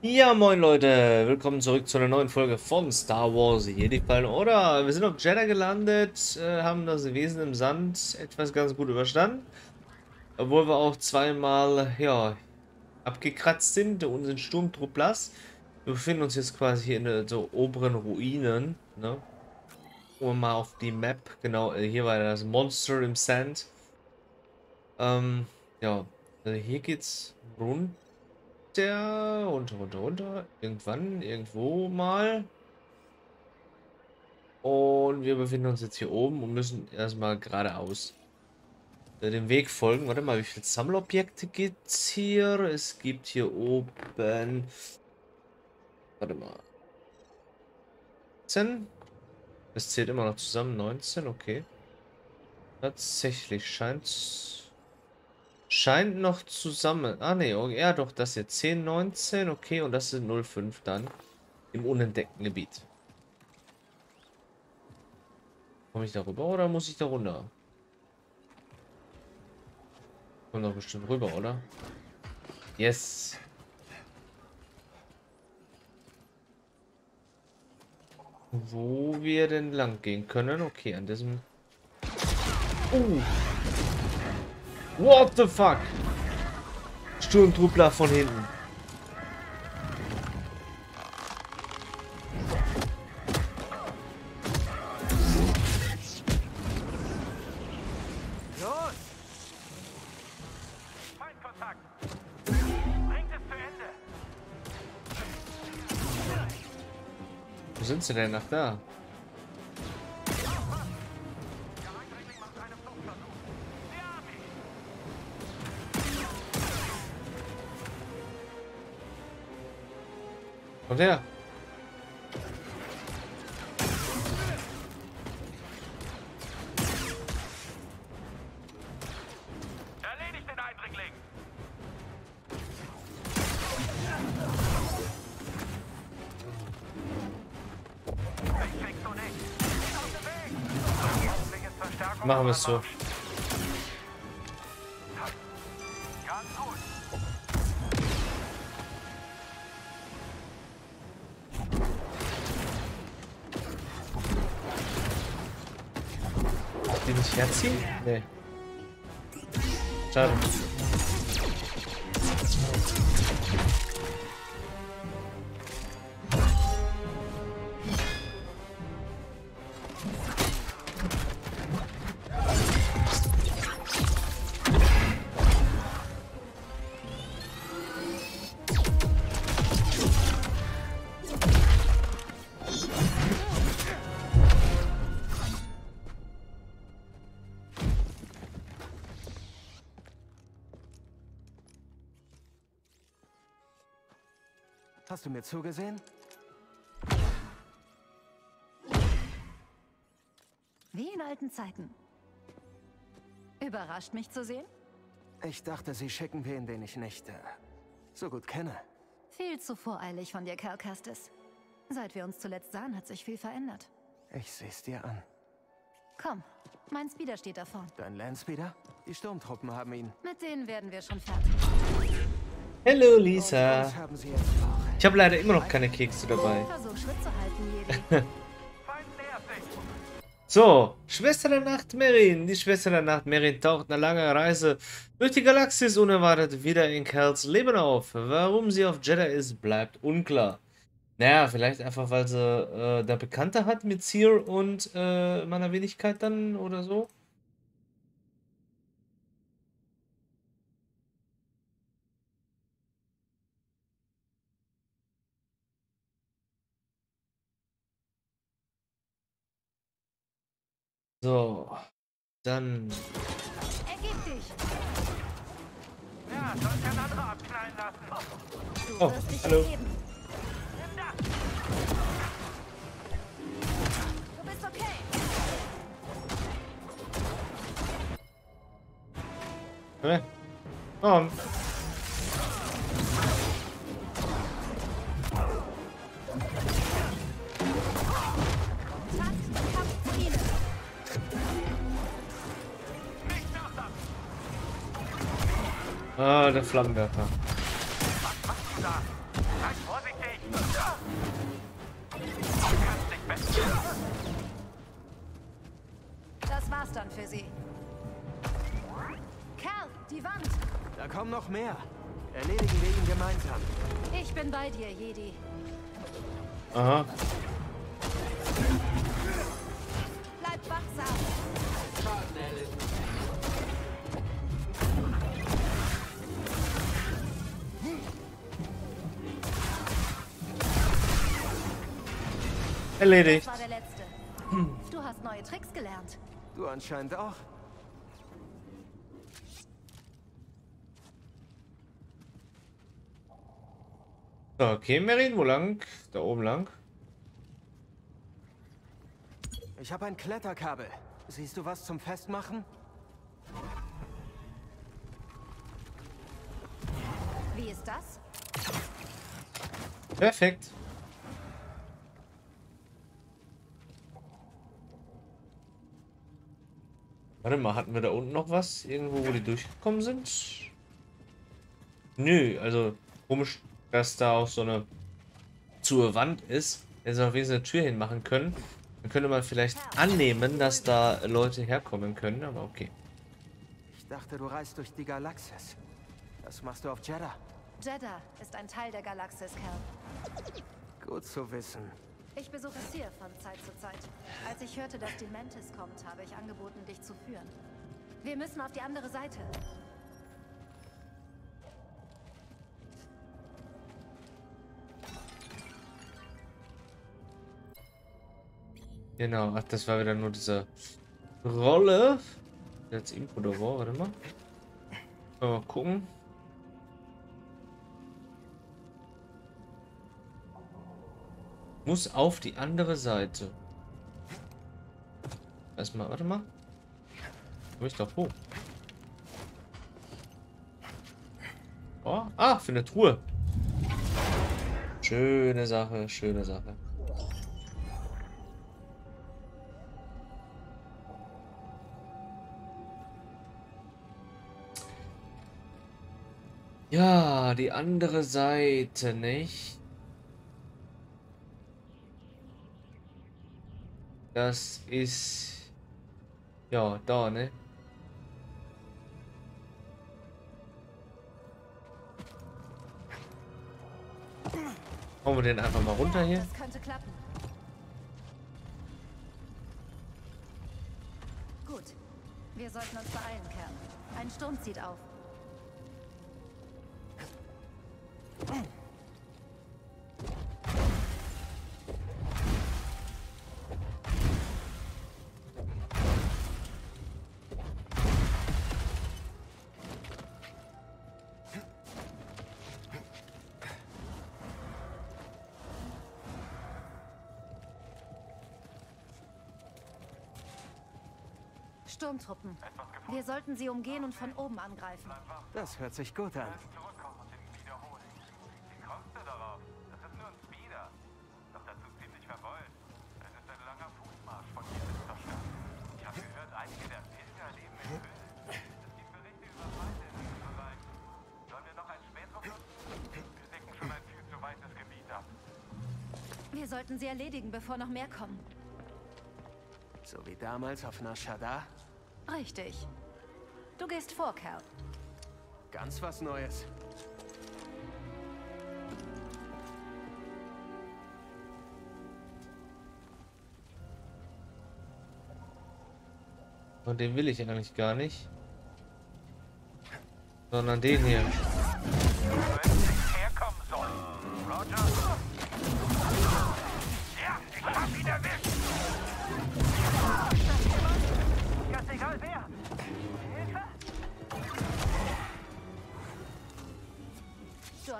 Ja, moin Leute, willkommen zurück zu einer neuen Folge von Star Wars Jedi Fallen Oder. Wir sind auf Jeddah gelandet, äh, haben das Wesen im Sand etwas ganz gut überstanden. Obwohl wir auch zweimal, ja, abgekratzt sind, der unseren Sturmtrupplas. Wir befinden uns jetzt quasi hier in der so oberen Ruinen, ne? Und mal auf die Map, genau, äh, hier war das Monster im Sand. Ähm, ja, also hier geht's rund runter, runter, runter, runter. Irgendwann, irgendwo mal. Und wir befinden uns jetzt hier oben und müssen erstmal geradeaus äh, dem Weg folgen. Warte mal, wie viele Sammelobjekte gibt es hier? Es gibt hier oben... Warte mal. 19? Das zählt immer noch zusammen. 19, okay. Tatsächlich scheint es Scheint noch zusammen. Ah, ne, oh, ja doch, das hier 10, 19, okay, und das sind 05 dann im unentdeckten Gebiet. Komme ich da rüber oder muss ich da runter? Kommt doch bestimmt rüber, oder? Yes. Wo wir denn lang gehen können? Okay, an diesem... Uh. What the fuck? Sturmtruppler von hinten. Wo sind sie denn nach da? Kommt her. Erledigt den Eindringling! Machen wir es so. Die nicht herziehen? Hast du mir zugesehen? Wie in alten Zeiten. Überrascht mich zu sehen? Ich dachte, sie schicken wen, den ich nicht äh, so gut kenne. Viel zu voreilig von dir, Cal Kestis. Seit wir uns zuletzt sahen, hat sich viel verändert. Ich seh's dir an. Komm, mein Speeder steht da vorn. Dein Landspeeder? Die Sturmtruppen haben ihn. Mit denen werden wir schon fertig. Hallo Und Lisa. uns haben sie jetzt. Ich habe leider immer noch keine Kekse dabei. So, Schwester der Nacht Merin. Die Schwester der Nacht Merin taucht nach langer Reise durch die Galaxis unerwartet wieder in Kels Leben auf. Warum sie auf Jeddah ist, bleibt unklar. Naja, vielleicht einfach, weil sie äh, da Bekannte hat mit Seer und äh, meiner Wenigkeit dann oder. So, dann Ergib dich! Ja, soll kein anderer abknallen lassen! Du Oh, wirst dich hallo. ergeben. Nimm das! Du bist okay. komm. Takt, Ah, der Flammenwerfer. Was machst du da? Bleib vor Das war's dann für sie. Kerl, die Wand. Da kommen noch mehr. Erledigen wir ihn gemeinsam. Ich bin bei dir, Jedi. Aha. Bleib wachsam. Erledigt. Das war der letzte. Du hast neue Tricks gelernt. Du anscheinend auch. Okay, Merin, wo lang? Da oben lang. Ich habe ein Kletterkabel. Siehst du was zum Festmachen? Wie ist das? Perfekt. Warte mal, hatten wir da unten noch was? Irgendwo, wo die durchgekommen sind? Nö, also komisch, dass da auch so eine zur Wand ist. Wenn sie noch wenigstens eine Tür hinmachen können, dann könnte man vielleicht annehmen, dass da Leute herkommen können, aber okay. Ich dachte, du reist durch die Galaxis. Das machst du auf Jeddah. Jeddah ist ein Teil der Galaxis, Kerl. Gut zu wissen. Ich besuche Seer von Zeit zu Zeit. Als ich hörte, dass die Mantis kommt, habe ich angeboten, dich zu führen. Wir müssen auf die andere Seite. Genau, ach, das war wieder nur diese Rolle. Jetzt Impro warte mal. Mal gucken. Muss auf die andere Seite. Erstmal, warte mal. Wo ist doch hoch? Oh, ah, für eine Truhe. Schöne Sache, schöne Sache. Ja, die andere Seite, nicht? Das ist... Ja, da, ne? Hauen wir den einfach mal runter hier. Das könnte klappen. Gut. Wir sollten uns beeilen, Kerl. Ein Sturm zieht auf. Sturmtruppen. Wir sollten sie umgehen und von oben angreifen. Das hört sich gut an. Zurückkommen und den wiederholen. Wie kommst du darauf? Das ist nur ein Speeder. Doch dazu ziemlich verbeult. Es ist ein langer Fußmarsch von hier bis zur Stadt. Ich habe gehört, einige der Pilger leben in Höhlen. Es gibt Berichte über Feinde in diesem Bereich. Sollen wir noch einen Spähtrupp nutzen? Wir decken schon ein viel zu weites Gebiet ab. Wir sollten sie erledigen, bevor noch mehr kommen. So wie damals auf Nashada. Richtig. Du gehst vor, Kerl. Ganz was Neues. Und den will ich eigentlich gar nicht. Sondern den hier.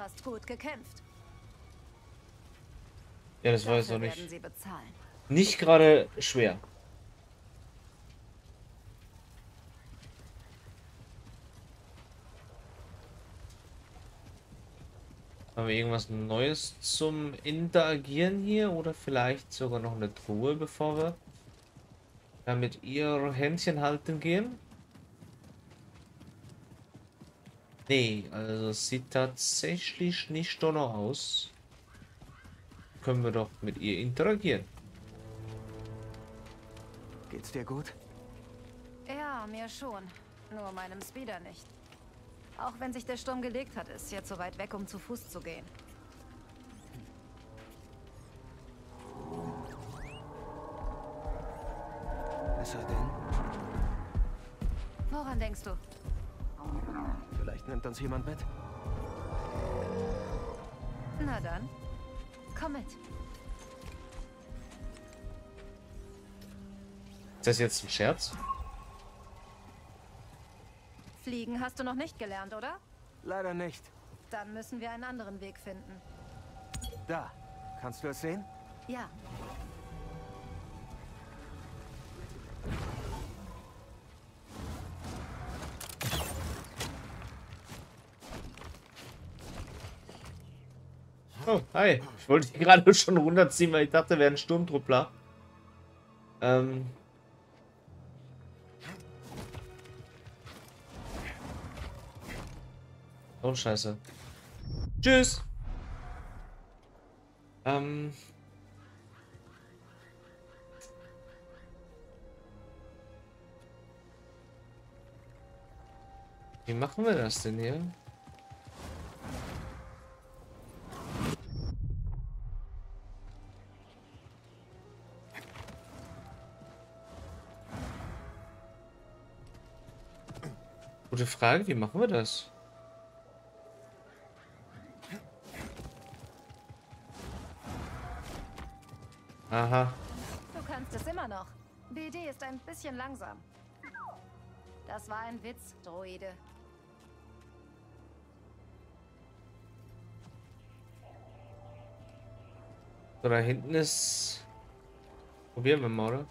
Hast gut gekämpft. Ja, das war jetzt noch Dafür werden nicht. sie bezahlen. Nicht gerade schwer. Haben wir irgendwas Neues zum Interagieren hier? Oder vielleicht sogar noch eine Truhe, bevor wir damit ihr Händchen halten gehen? Nee, also es sieht tatsächlich nicht danach aus. können wir doch mit ihr interagieren. Geht's dir gut? Ja, mir schon. Nur meinem Speeder nicht. Auch wenn sich der Sturm gelegt hat, ist jetzt so weit weg, um zu Fuß zu gehen. Besser denn? Woran denkst du? Nimmt uns jemand mit. Na dann, komm mit. Ist das jetzt ein Scherz? Fliegen hast du noch nicht gelernt, oder? Leider nicht. Dann müssen wir einen anderen Weg finden. Da. Kannst du es sehen? Ja, Oh, hi. Ich wollte die gerade schon runterziehen, weil ich dachte, wäre ein Sturmtruppler. Ähm. Oh, scheiße. Tschüss. Ähm. Wie machen wir das denn hier? Gute Frage, wie machen wir das? Aha. du kannst es immer noch. BD ist ein bisschen langsam. Das war ein Witz, Droide. So, da hinten ist... Probieren wir mal, oder?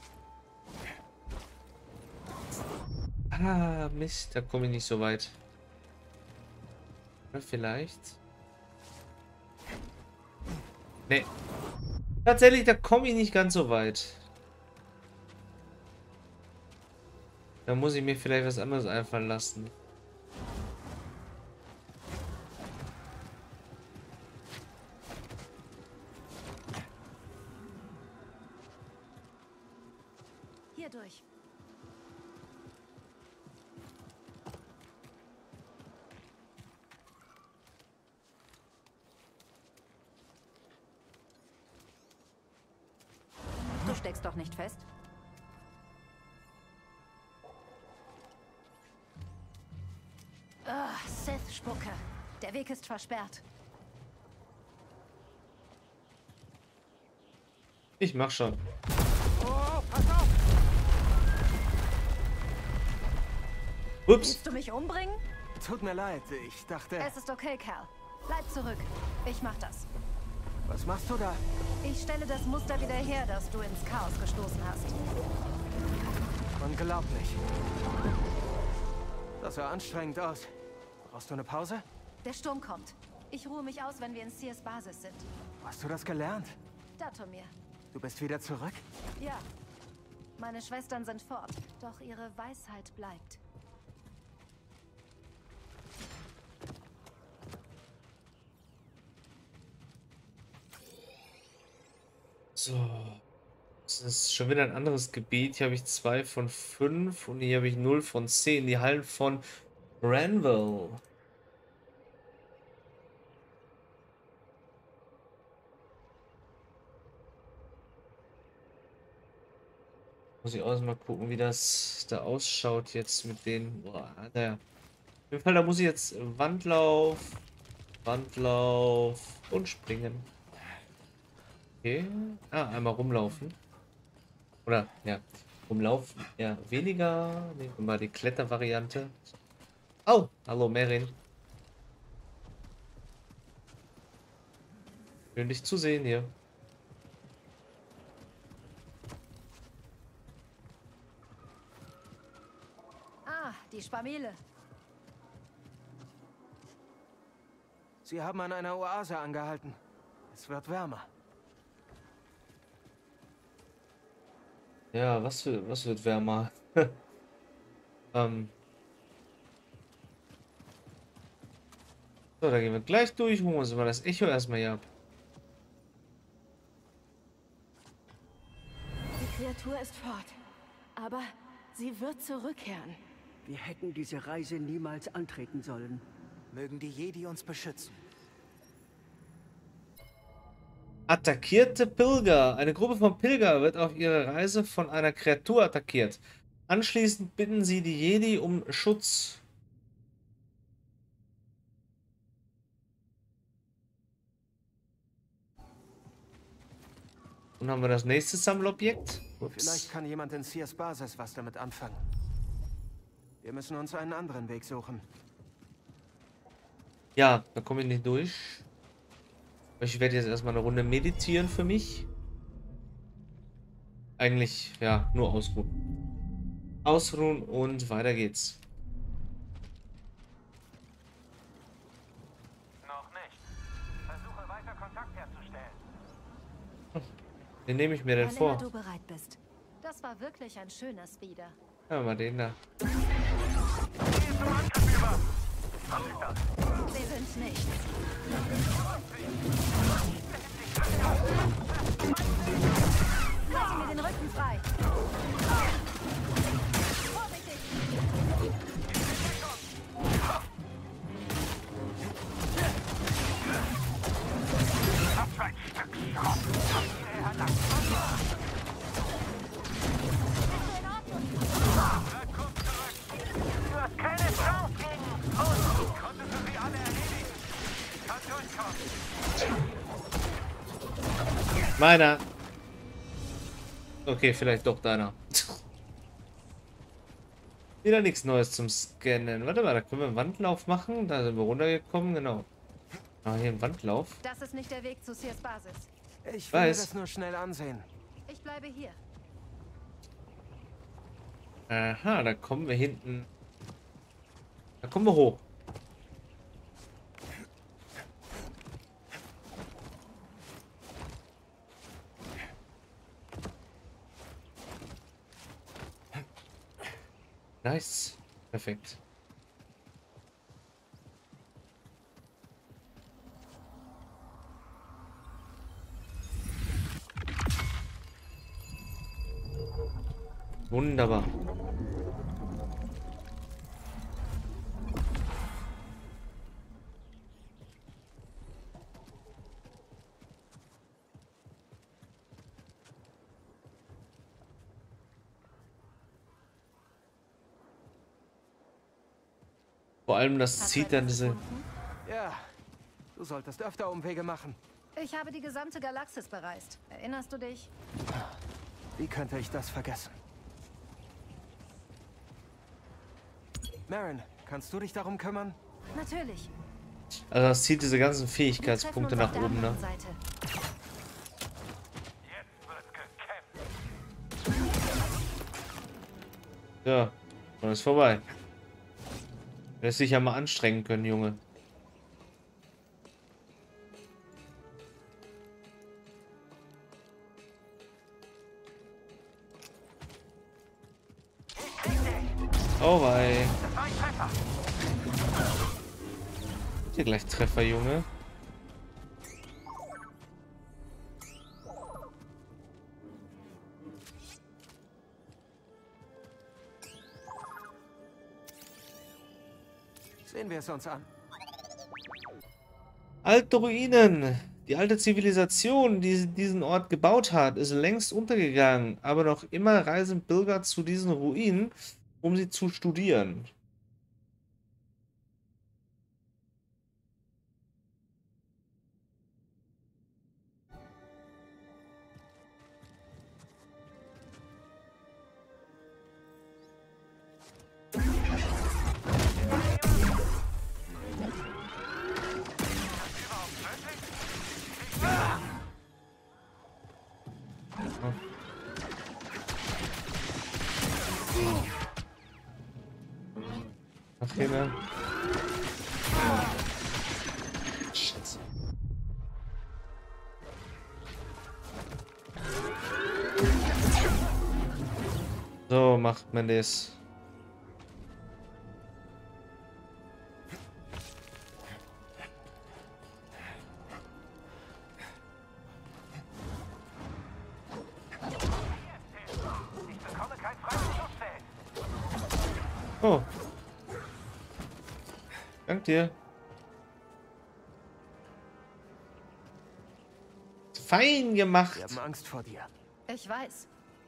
Ah, Mist, da komme ich nicht so weit. Oder vielleicht? Nee. Tatsächlich, da komme ich nicht ganz so weit. Da muss ich mir vielleicht was anderes einfallen lassen. Ist versperrt. Ich mach schon. Oh, pass auf! Ups. Willst du mich umbringen? Tut mir leid, ich dachte... Es ist okay, Cal. Bleib zurück. Ich mach das. Was machst du da? Ich stelle das Muster wieder her, das du ins Chaos gestoßen hast. Unglaublich. Das sah anstrengend aus. Brauchst du eine Pause? Der Sturm kommt. Ich ruhe mich aus, wenn wir in Sears Basis sind. Wo hast du das gelernt? Datomir. Du bist wieder zurück? Ja. Meine Schwestern sind fort, doch ihre Weisheit bleibt. So. Das ist schon wieder ein anderes Gebiet. Hier habe ich zwei von fünf und hier habe ich 0 von 10. Die Hallen von Ranville. Muss ich auch mal gucken, wie das da ausschaut jetzt mit den. Boah, naja. Auf jeden Fall, da muss ich jetzt Wandlauf, Wandlauf und springen. Okay. Ah, einmal rumlaufen. Oder, ja, rumlaufen. Ja, weniger. Nehmen wir mal die Klettervariante. Oh, hallo Merin. Schön dich zu sehen hier. Ah, die Spamele. Sie haben an einer Oase angehalten. Es wird wärmer. Ja, was, für, was wird wärmer? ähm. So, da gehen wir gleich durch. Holen wir uns mal das Echo erstmal hier ab. Kreatur ist fort. Aber sie wird zurückkehren. Wir hätten diese Reise niemals antreten sollen. Mögen die Jedi uns beschützen. Attackierte Pilger. Eine Gruppe von Pilger wird auf ihrer Reise von einer Kreatur attackiert. Anschließend bitten sie die Jedi um Schutz. Und haben wir das nächste Sammelobjekt? Ups. Vielleicht kann jemand in Sears Basis was damit anfangen. Wir müssen uns einen anderen Weg suchen. Ja, da komme ich nicht durch. Ich werde jetzt erstmal eine Runde meditieren für mich. Eigentlich, ja, nur ausruhen. Ausruhen und weiter geht's. Noch nicht. Versuche weiter Kontakt herzustellen. Den nehme ich mir denn vor. du bereit bist. Das war wirklich ein schöner Speeder. Ja, mal den da. Sie sind nichts. Halte mir den Rücken frei. Meiner. Okay, vielleicht doch deiner. Wieder nichts Neues zum Scannen. Warte mal, da können wir einen Wandlauf machen. Da sind wir runtergekommen, genau. Ah, hier ein Wandlauf. Das ist nicht der Weg zu Sears Basis. Ich will Weiß. das nur schnell ansehen. Ich bleibe hier. Aha, da kommen wir hinten. Da kommen wir hoch. Nice. Perfekt. Wunderbar. Vor allem das Hast zieht dann diese... Ja, du solltest öfter Umwege machen. Ich habe die gesamte Galaxis bereist. Erinnerst du dich? Wie könnte ich das vergessen? Marin, kannst du dich darum kümmern? Natürlich. Also das zieht diese ganzen Fähigkeitspunkte nach oben, ne? Seite. Jetzt wird gekämpft. Ja, und ist vorbei. Lässt sich ja mal anstrengen können, Junge. Oh wei. Hier gleich Treffer, Junge. Wir es uns an. Alte Ruinen. Die alte Zivilisation, die diesen Ort gebaut hat, ist längst untergegangen, aber noch immer reisen Pilger zu diesen Ruinen, um sie zu studieren. macht man das? Oh. Dank dir. Fein gemacht. Wir haben Angst vor dir. Ich weiß.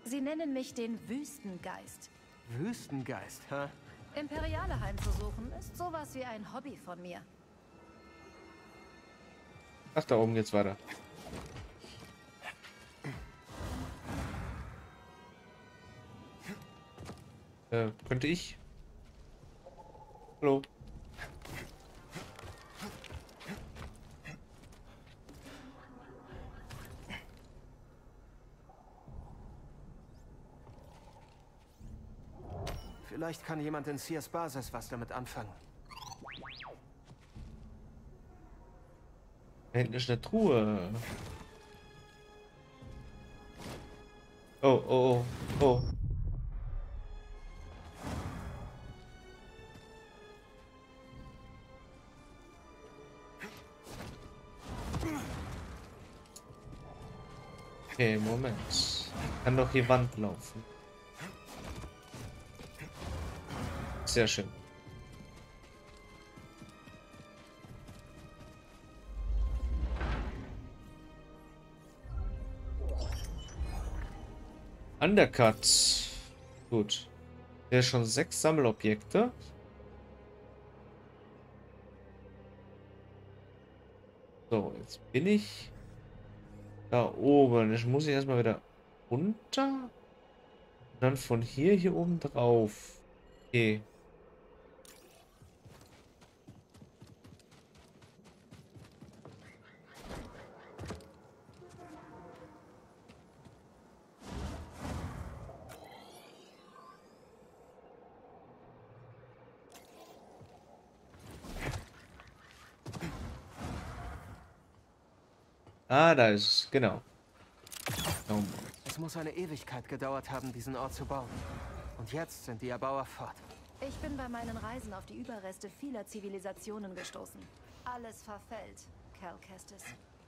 Sie nennen mich den Wüstengeist. Wüstengeist, hä? Imperiale heimzusuchen ist sowas wie ein Hobby von mir. Ach, da oben geht's weiter. Äh, könnte ich? Hallo? Vielleicht kann jemand in Sears Basis was damit anfangen. Da hinten ist eine Truhe. Oh, oh, oh, oh. Okay, Moment. Kann doch hier Wand laufen. Sehr schön. Undercut. Gut. Der schon sechs Sammelobjekte. So, jetzt bin ich da oben. Jetzt muss ich erstmal wieder runter. Und dann von hier hier oben drauf. Okay. Da ist es. Genau. Oh, Es muss eine Ewigkeit gedauert haben, diesen Ort zu bauen. Und jetzt sind die Erbauer fort. Ich bin bei meinen Reisen auf die Überreste vieler Zivilisationen gestoßen. Alles verfällt, Cal Kestis.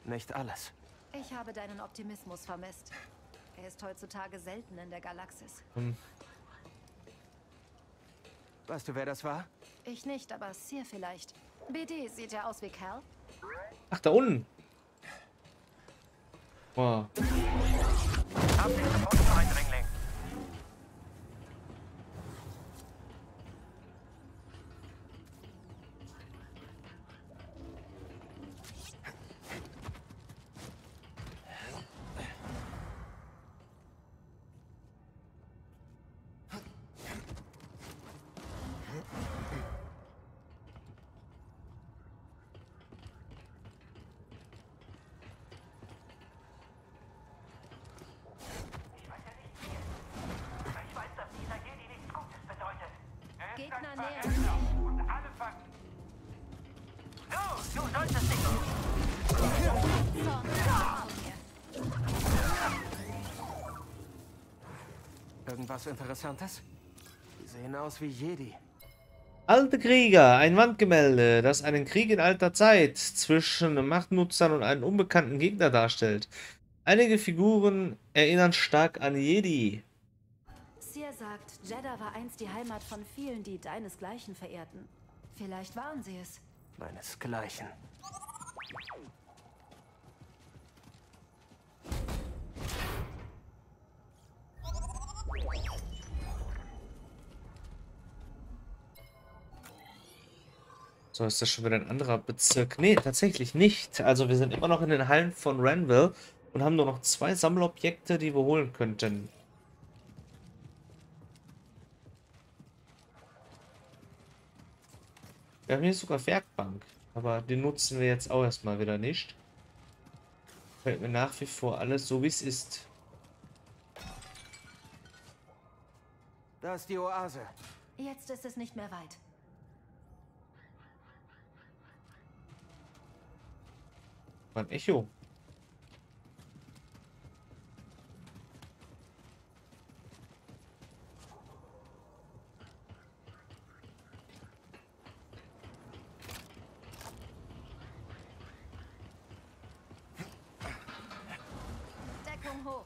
Nicht alles. Ich habe deinen Optimismus vermisst. Er ist heutzutage selten in der Galaxis. Weißt du, wer das war? Ich nicht, aber Seer vielleicht. BD, sieht er aus wie Cal? Ach, da unten. Wow. Irgendwas Interessantes? Die sehen aus wie Jedi. Alte Krieger, ein Wandgemälde, das einen Krieg in alter Zeit zwischen Machtnutzern und einem unbekannten Gegner darstellt. Einige Figuren erinnern stark an Jedi. Seer sagt, Jeddah war einst die Heimat von vielen, die deinesgleichen verehrten. Vielleicht waren sie es. Meinesgleichen. So, ist das schon wieder ein anderer Bezirk? Nee, tatsächlich nicht. Also wir sind immer noch in den Hallen von Ranville und haben nur noch zwei Sammelobjekte, die wir holen könnten. Wir haben hier sogar Werkbank, aber die nutzen wir jetzt auch erstmal wieder nicht. Fällt mir nach wie vor alles so, wie es ist. Da ist die Oase. Jetzt ist es nicht mehr weit. Ein Echo. Deckung hoch.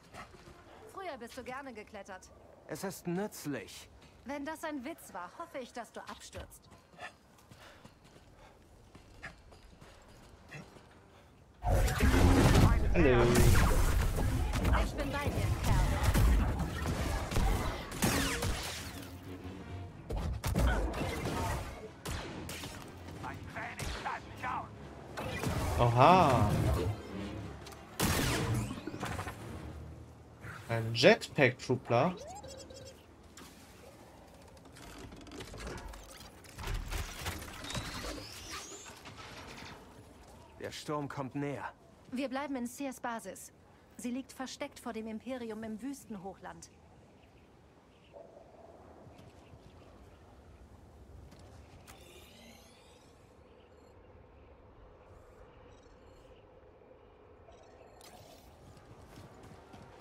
Früher bist du gerne geklettert. Es ist nützlich. Wenn das ein Witz war, hoffe ich, dass du abstürzt. Hallo. Ich bin bei dir, Kerl. Mein Training bleibt nicht aus. Oha. Ein Jetpack-Truppler. Sturm kommt näher. Wir bleiben in Sears Basis. Sie liegt versteckt vor dem Imperium im Wüstenhochland.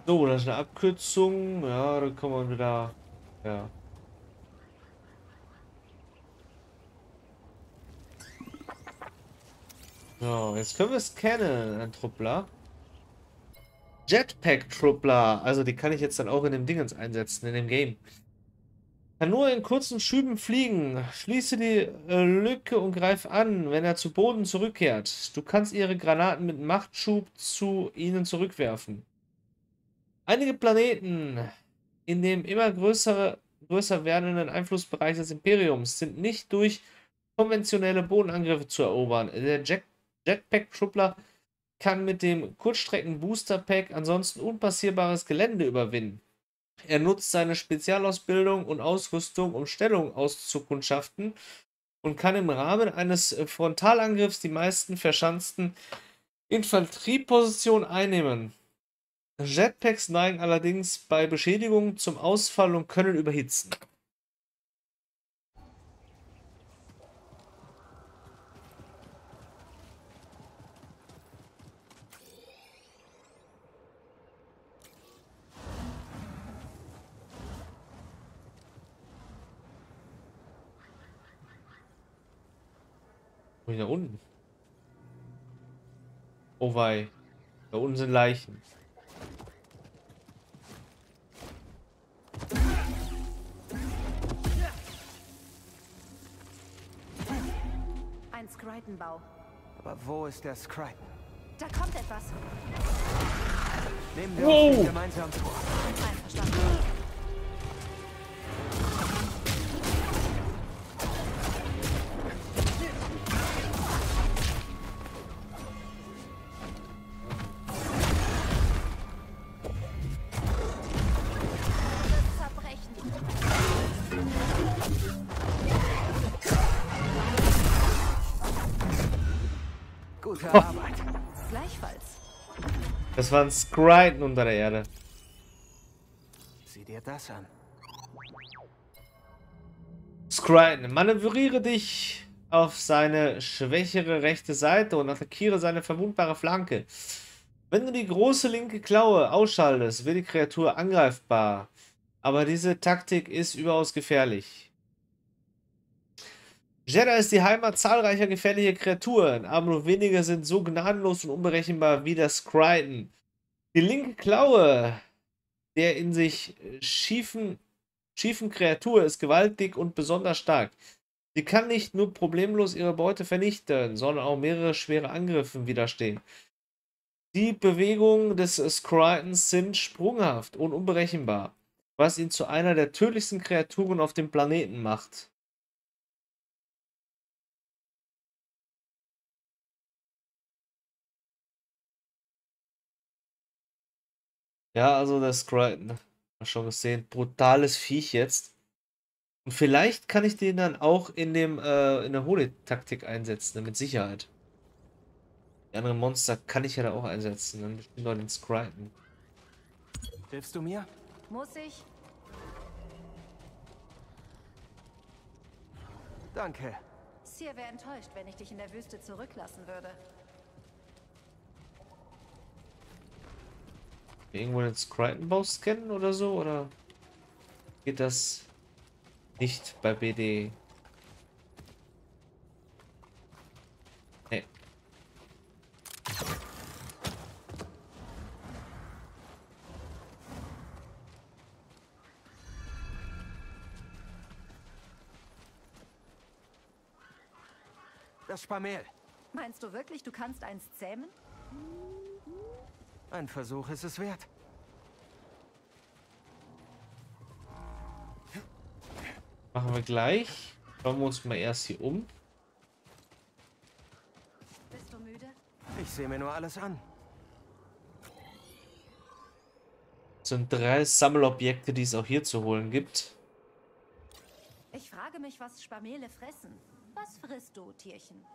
So, das ist eine Abkürzung. Ja, da kommen wir wieder. Ja. So, jetzt können wir scannen, ein Truppler. Jetpack Truppler. Also die kann ich jetzt dann auch in dem Dingens einsetzen, in dem Game. Kann nur in kurzen Schüben fliegen. Schließe die äh, Lücke und greif an, wenn er zu Boden zurückkehrt. Du kannst ihre Granaten mit Machtschub zu ihnen zurückwerfen. Einige Planeten in dem immer größere, größer werdenden Einflussbereich des Imperiums sind nicht durch konventionelle Bodenangriffe zu erobern. Der Jet Jetpack Truppler kann mit dem Kurzstrecken Booster Pack ansonsten unpassierbares Gelände überwinden. Er nutzt seine Spezialausbildung und Ausrüstung, um Stellung auszukundschaften und kann im Rahmen eines Frontalangriffs die meisten verschanzten Infanteriepositionen einnehmen. Jetpacks neigen allerdings bei Beschädigungen zum Ausfall und können überhitzen. Ist da unten? Oh wei. Da unten sind Leichen. Ein Skritenbau. Aber wo ist der Scribe? Da kommt etwas. Nehmen wir Wow. gemeinsam vor. Einverstanden. Das waren Skriten unter der Erde. Sieh dir das an. Skriten, manövriere dich auf seine schwächere rechte Seite und attackiere seine verwundbare Flanke. Wenn du die große linke Klaue ausschaltest, wird die Kreatur angreifbar. Aber diese Taktik ist überaus gefährlich. Jeddah ist die Heimat zahlreicher gefährlicher Kreaturen, aber nur wenige sind so gnadenlos und unberechenbar wie der Skriten. Die linke Klaue der in sich schiefen, schiefen Kreatur ist gewaltig und besonders stark. Sie kann nicht nur problemlos ihre Beute vernichten, sondern auch mehrere schwere Angriffen widerstehen. Die Bewegungen des Skritons sind sprunghaft und unberechenbar, was ihn zu einer der tödlichsten Kreaturen auf dem Planeten macht. Ja, also haben wir schon gesehen, brutales Viech jetzt. Und vielleicht kann ich den dann auch in dem äh, in der Holy-Taktik einsetzen, mit Sicherheit. Die anderen Monster kann ich ja da auch einsetzen, dann bestimmt noch den Skriten. Hilfst du mir? Muss ich? Danke. Seer wäre enttäuscht, wenn ich dich in der Wüste zurücklassen würde. irgendwo ins Scritenboss scannen oder so? Oder geht das nicht bei BD? Nee. Das Spamel. Meinst du wirklich, du kannst eins zähmen? Ein Versuch ist es wert. Machen wir gleich. Schauen wir uns mal erst hier um. Bist du müde? Ich sehe mir nur alles an. Das sind drei Sammelobjekte, die es auch hier zu holen gibt. Ich frage mich, was Spamele fressen. Was frisst du, Tierchen?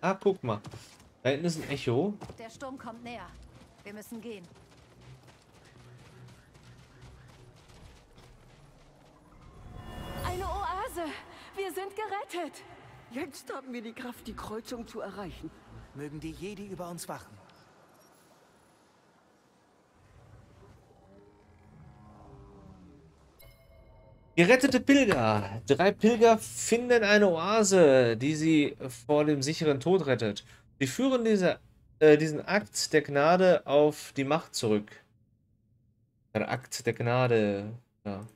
Ah, guck mal. Da hinten ist ein Echo. Der Sturm kommt näher. Wir müssen gehen. Eine Oase. Wir sind gerettet. Jetzt haben wir die Kraft, die Kreuzung zu erreichen. Mögen die Jedi über uns wachen. Gerettete Pilger. Drei Pilger finden eine Oase, die sie vor dem sicheren Tod rettet. Sie führen diese, äh, diesen Akt der Gnade auf die Macht zurück. Der Akt der Gnade. Ja.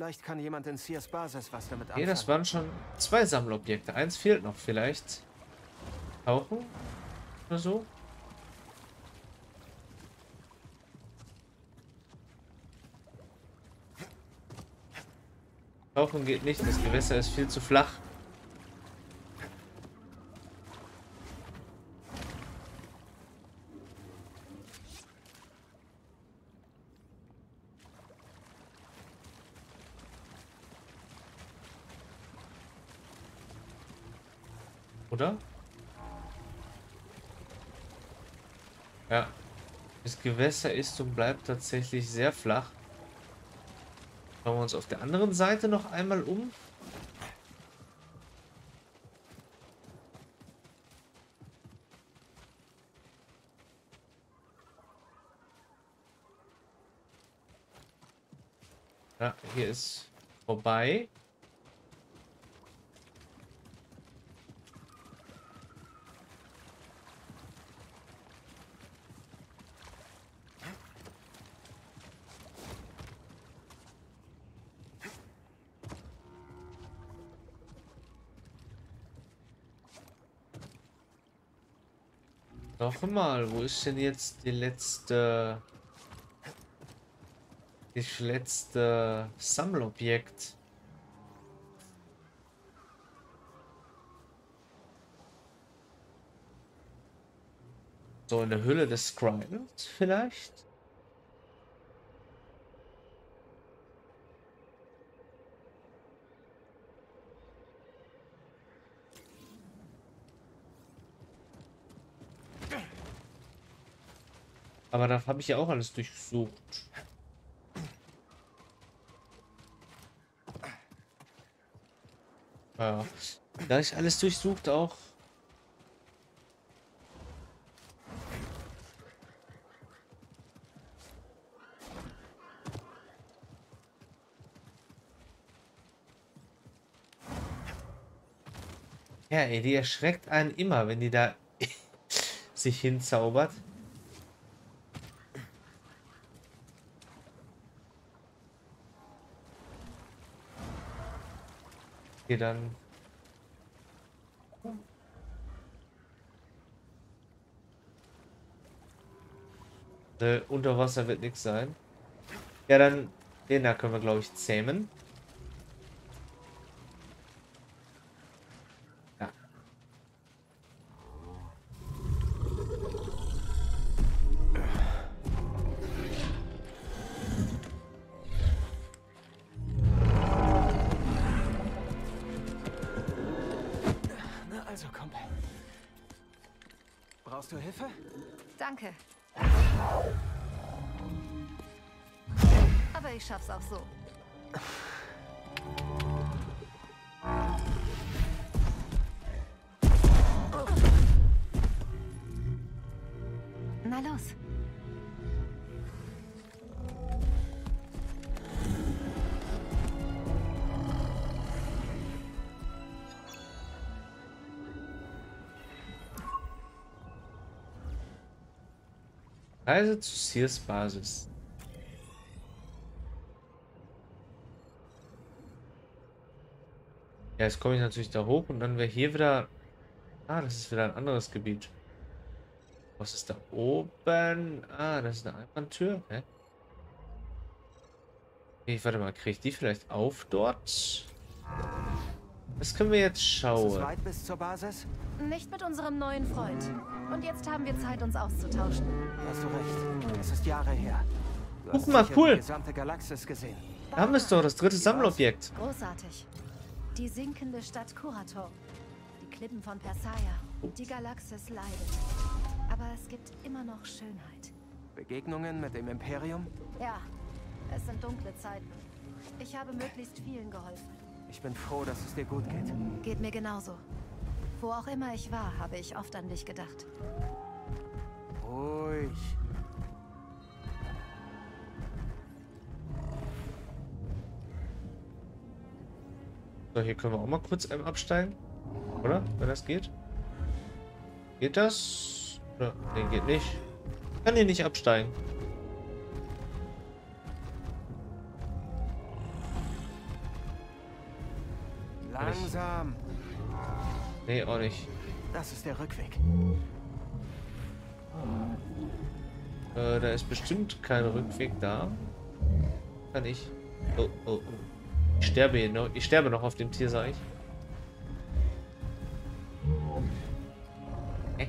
Vielleicht kann jemand in Sears Basis was damit Okay, anfangen. das waren schon zwei Sammelobjekte. Eins fehlt noch vielleicht. Tauchen? Oder so? Tauchen geht nicht, das Gewässer ist viel zu flach. Oder? Ja. Das Gewässer ist und bleibt tatsächlich sehr flach. Schauen wir uns auf der anderen Seite noch einmal um. Ja, hier ist vorbei. Noch mal, wo ist denn jetzt die letzte... Das letzte Sammelobjekt? So in der Hülle des Scribens vielleicht? Aber da habe ich ja auch alles durchsucht. Ja. Da ich alles durchsucht auch. Ja, ey, die erschreckt einen immer, wenn die da sich hinzaubert. Okay, dann. Äh, unter Wasser wird nichts sein. Ja, dann den da können wir, glaube ich, zähmen. Reise zu Sears Basis. Ja, jetzt komme ich natürlich da hoch und dann wäre hier wieder... Ah, das ist wieder ein anderes Gebiet. Was ist da oben? Ah, das ist eine Einbahntür. Hä? Okay, warte mal, kriege ich die vielleicht auf dort? Das können wir jetzt Ist es schauen. weit bis zur Basis? Nicht mit unserem neuen Freund. Und jetzt haben wir Zeit, uns auszutauschen. Hast du recht. Es ist Jahre her. Guck mal, cool. die gesamte Galaxis gesehen. Da haben wir es doch, das dritte Sammelobjekt. Großartig. Die sinkende Stadt Kurator. Die Klippen von Persaia. Die Galaxis leidet. Aber es gibt immer noch Schönheit. Begegnungen mit dem Imperium? Ja, es sind dunkle Zeiten. Ich habe möglichst vielen geholfen. Ich bin froh, dass es dir gut geht. Geht mir genauso. Wo auch immer ich war, habe ich oft an dich gedacht. Ruhig. So, hier können wir auch mal kurz absteigen. Oder? Wenn das geht. Geht das? Oder? Nee, geht nicht. Ich kann hier nicht absteigen. Langsam. Nee, auch nicht. Das ist der Rückweg. Äh, da ist bestimmt kein Rückweg da. Kann ich. Oh, oh, oh. Ich sterbe hier noch. Ich sterbe noch auf dem Tier, sag ich. Hä?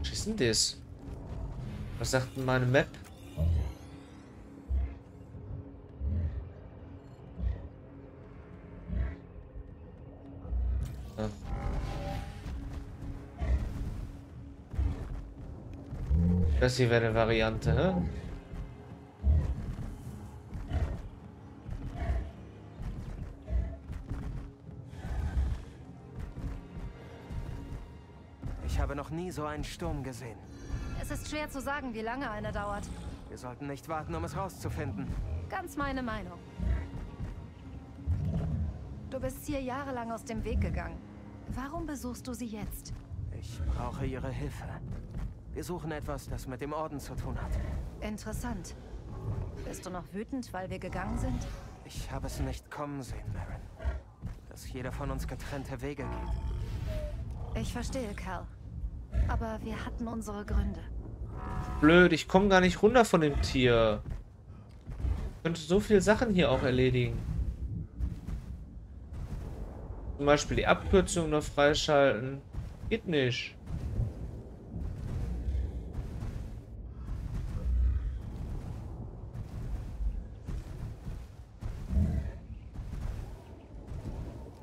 Was ist denn das? Was sagt denn meine Map? Ah. Das hier wäre eine Variante, hä? Ich habe noch nie so einen Sturm gesehen. Es ist schwer zu sagen, wie lange einer dauert. Wir sollten nicht warten, um es rauszufinden. Ganz meine Meinung. Du bist hier jahrelang aus dem Weg gegangen. Warum besuchst du sie jetzt? Ich brauche ihre Hilfe. Wir suchen etwas, das mit dem Orden zu tun hat. Interessant. Bist du noch wütend, weil wir gegangen sind? Ich habe es nicht kommen sehen, Marin. Dass jeder von uns getrennte Wege geht. Ich verstehe, Cal. Aber wir hatten unsere Gründe. Blöd, ich komme gar nicht runter von dem Tier. Ich könnte so viele Sachen hier auch erledigen. Zum Beispiel die Abkürzung noch freischalten. Geht nicht.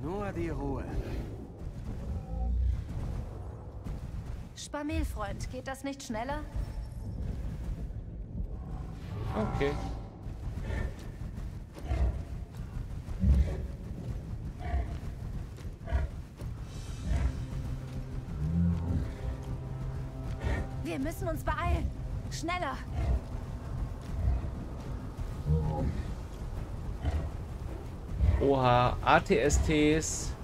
Nur die Ruhe. Sparmelfreund, geht das nicht schneller? Okay. Wir müssen uns beeilen. Schneller. Oha, ATSTs.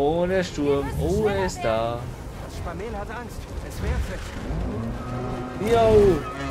Oh, der Sturm. Oh, er ist da. Das Spamel hat Angst. Es wehrt sich. Yo.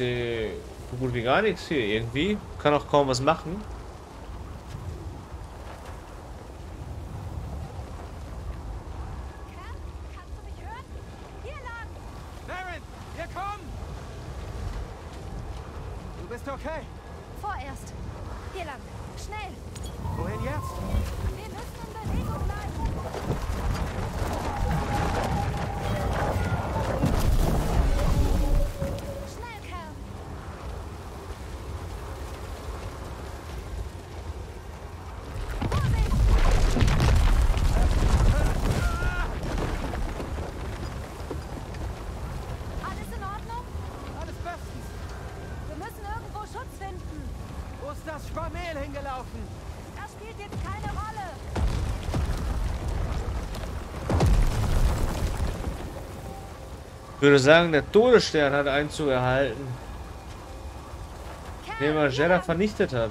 Ich so gut wie gar nichts hier irgendwie. Kann auch kaum was machen. Kannst du mich hören? Hier lang! Marin! Wir kommen! Du bist okay. Vorerst. Hier lang. Schnell! Wohin jetzt? Wir müssen in Bewegung bleiben! Schnell, Kerl! Vorsicht! Alles in Ordnung? Alles bestens. Wir müssen irgendwo Schutz finden. Wo ist das Spamel hingelaufen? Das spielt jetzt keine Rolle. Ich würde sagen, der Todesstern hat Einzug erhalten, den hier Jeddah vernichtet hat.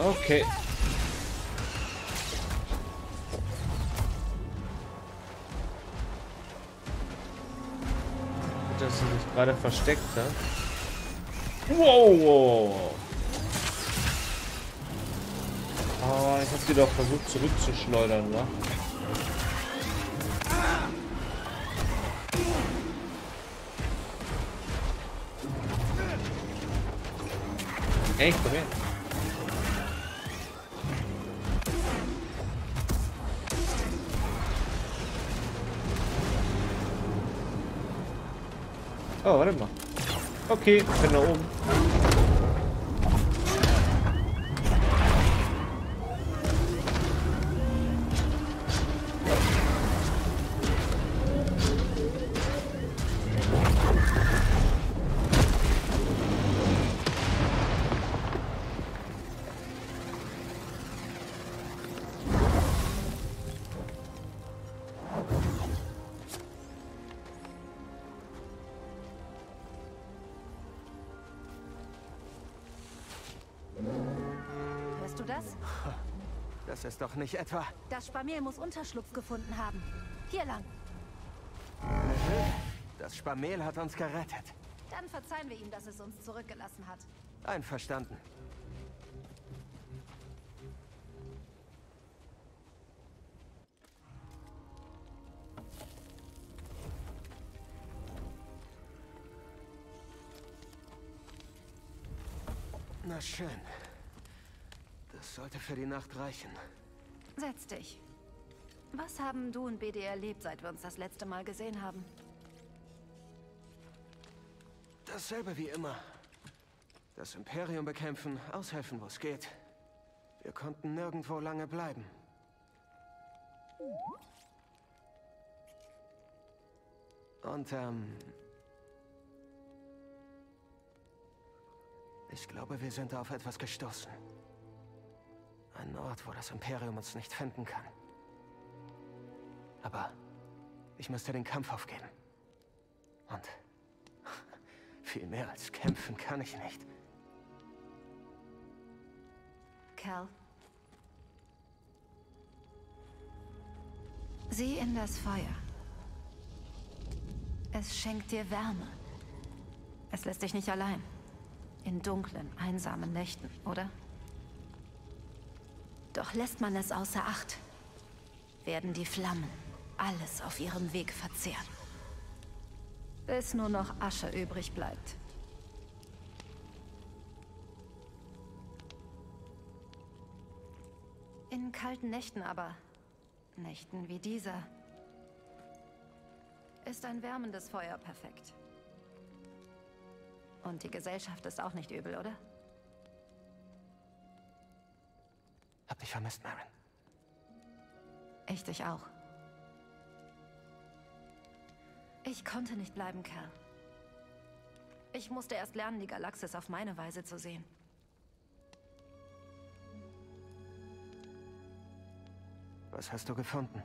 Okay. Gut, Dass sie sich gerade versteckt hat. Wow, wow. Oh, ich hab sie doch versucht zurückzuschleudern, wa? Hey, komm her. Okay, ich bin da oben. Nicht etwa... Das Spamel muss Unterschlupf gefunden haben. Hier lang. Das Spamel hat uns gerettet. Dann verzeihen wir ihm, dass es uns zurückgelassen hat. Einverstanden. Na schön. Das sollte für die Nacht reichen. Setz dich. Was haben du und BD erlebt, seit wir uns das letzte Mal gesehen haben? Dasselbe wie immer. Das Imperium bekämpfen, aushelfen, wo es geht. Wir konnten nirgendwo lange bleiben. Und, ähm... Ich glaube, wir sind auf etwas gestoßen. Ein Ort, wo das Imperium uns nicht finden kann. Aber ich müsste den Kampf aufgeben. Und viel mehr als kämpfen kann ich nicht. Cal. Sieh in das Feuer. Es schenkt dir Wärme. Es lässt dich nicht allein. In dunklen, einsamen Nächten, oder? Doch lässt man es außer Acht, werden die Flammen alles auf ihrem Weg verzehren. Bis nur noch Asche übrig bleibt. In kalten Nächten aber, Nächten wie dieser, ist ein wärmendes Feuer perfekt. Und die Gesellschaft ist auch nicht übel, oder? Hab dich vermisst, Marin. Ich dich auch. Ich konnte nicht bleiben, Kerl. Ich musste erst lernen, die Galaxis auf meine Weise zu sehen. Was hast du gefunden?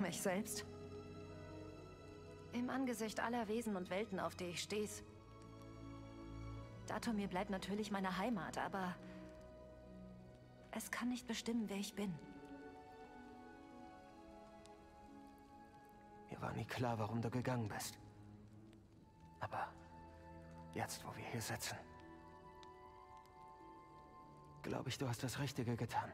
Mich selbst? Im Angesicht aller Wesen und Welten, auf die ich steh's. Datomir bleibt natürlich meine Heimat, aber es kann nicht bestimmen, wer ich bin. Mir war nie klar, warum du gegangen bist. Aber jetzt, wo wir hier sitzen, glaube ich, du hast das Richtige getan.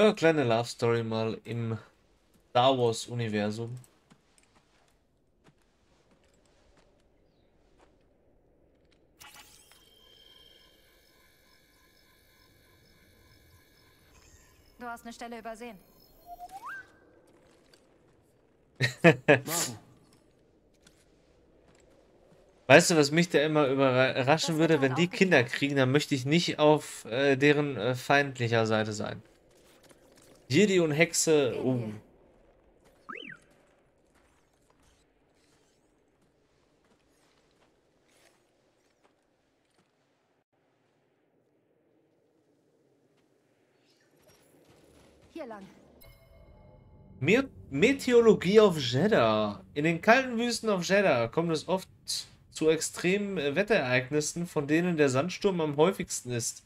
Ja, kleine Love Story mal im Star Wars Universum. Du hast eine Stelle übersehen. Weißt du, was mich da immer überraschen würde, wenn die Kinder kriegen, dann möchte ich nicht auf äh, deren äh, feindlicher Seite sein. Jedi und Hexe, uh. hier. Lang. Me Meteorologie auf Jeddah. In den kalten Wüsten auf Jeddah kommt es oft zu extremen äh, Wetterereignissen, von denen der Sandsturm am häufigsten ist.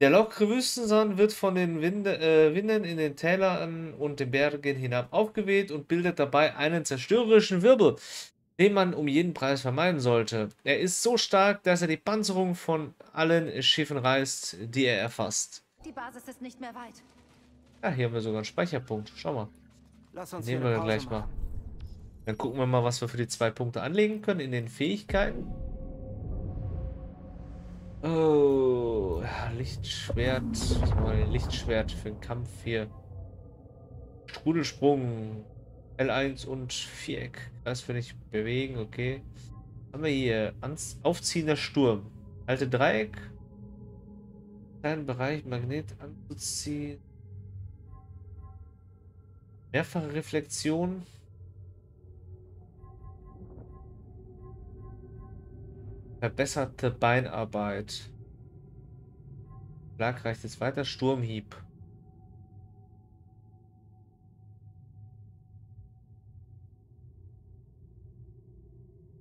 Der lockere Wüstensand wird von den Winde, äh, Winden in den Tälern und den Bergen hinab aufgeweht und bildet dabei einen zerstörerischen Wirbel, den man um jeden Preis vermeiden sollte. Er ist so stark, dass er die Panzerung von allen Schiffen reißt, die er erfasst. Die Basis ist nicht mehr weit. Ah, hier haben wir sogar einen Speicherpunkt. Schau mal. Lass uns Nehmen wir gleich mal. Dann gucken wir mal, was wir für die zwei Punkte anlegen können in den Fähigkeiten. Oh, Lichtschwert. Was machen wir? Lichtschwert für den Kampf hier. Strudelsprung. L1 und Viereck. Das will ich bewegen, okay. Haben wir hier? Ans Aufziehender Sturm. Alte Dreieck. Kleinen Bereich Magnet anzuziehen. Mehrfache Reflexion. Verbesserte Beinarbeit. Schlag reicht jetzt weiter. Sturmhieb.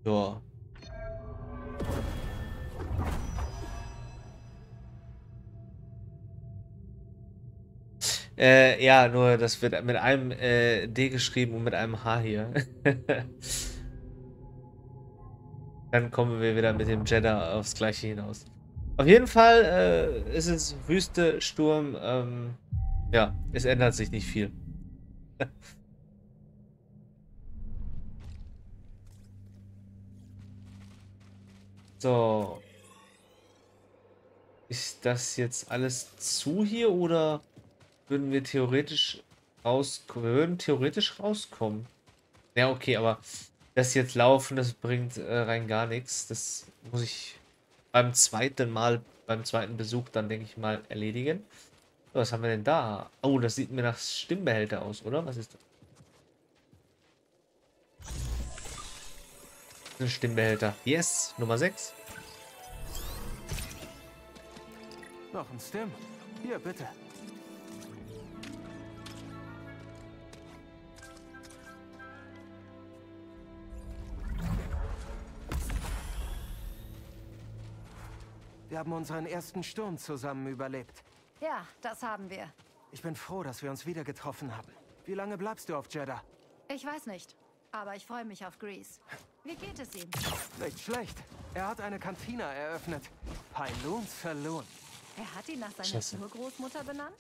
Ja. Äh, ja, nur das wird mit einem äh, D geschrieben und mit einem H hier. Dann kommen wir wieder mit dem Jeddah aufs gleiche hinaus. Auf jeden Fall äh, ist es Wüste, Sturm. Ähm, ja, es ändert sich nicht viel. so. Ist das jetzt alles zu hier oder würden wir theoretisch raus, wir würden theoretisch rauskommen? Ja, okay, aber das jetzt laufen, das bringt äh, rein gar nichts. Das muss ich beim zweiten Mal, beim zweiten Besuch dann, denke ich mal, erledigen. So, was haben wir denn da? Oh, das sieht mir nach Stimmbehälter aus, oder? Was ist das? Ein Stimmbehälter. Yes, Nummer 6. Noch ein Stim. Hier, bitte. Wir haben unseren ersten Sturm zusammen überlebt. Ja, das haben wir. Ich bin froh, dass wir uns wieder getroffen haben. Wie lange bleibst du auf Jeddah? Ich weiß nicht, aber ich freue mich auf Grease. Wie geht es ihm? Nicht schlecht. Er hat eine Kantine eröffnet. Pyloons Saloon. Er hat ihn nach seiner. Urgroßmutter benannt?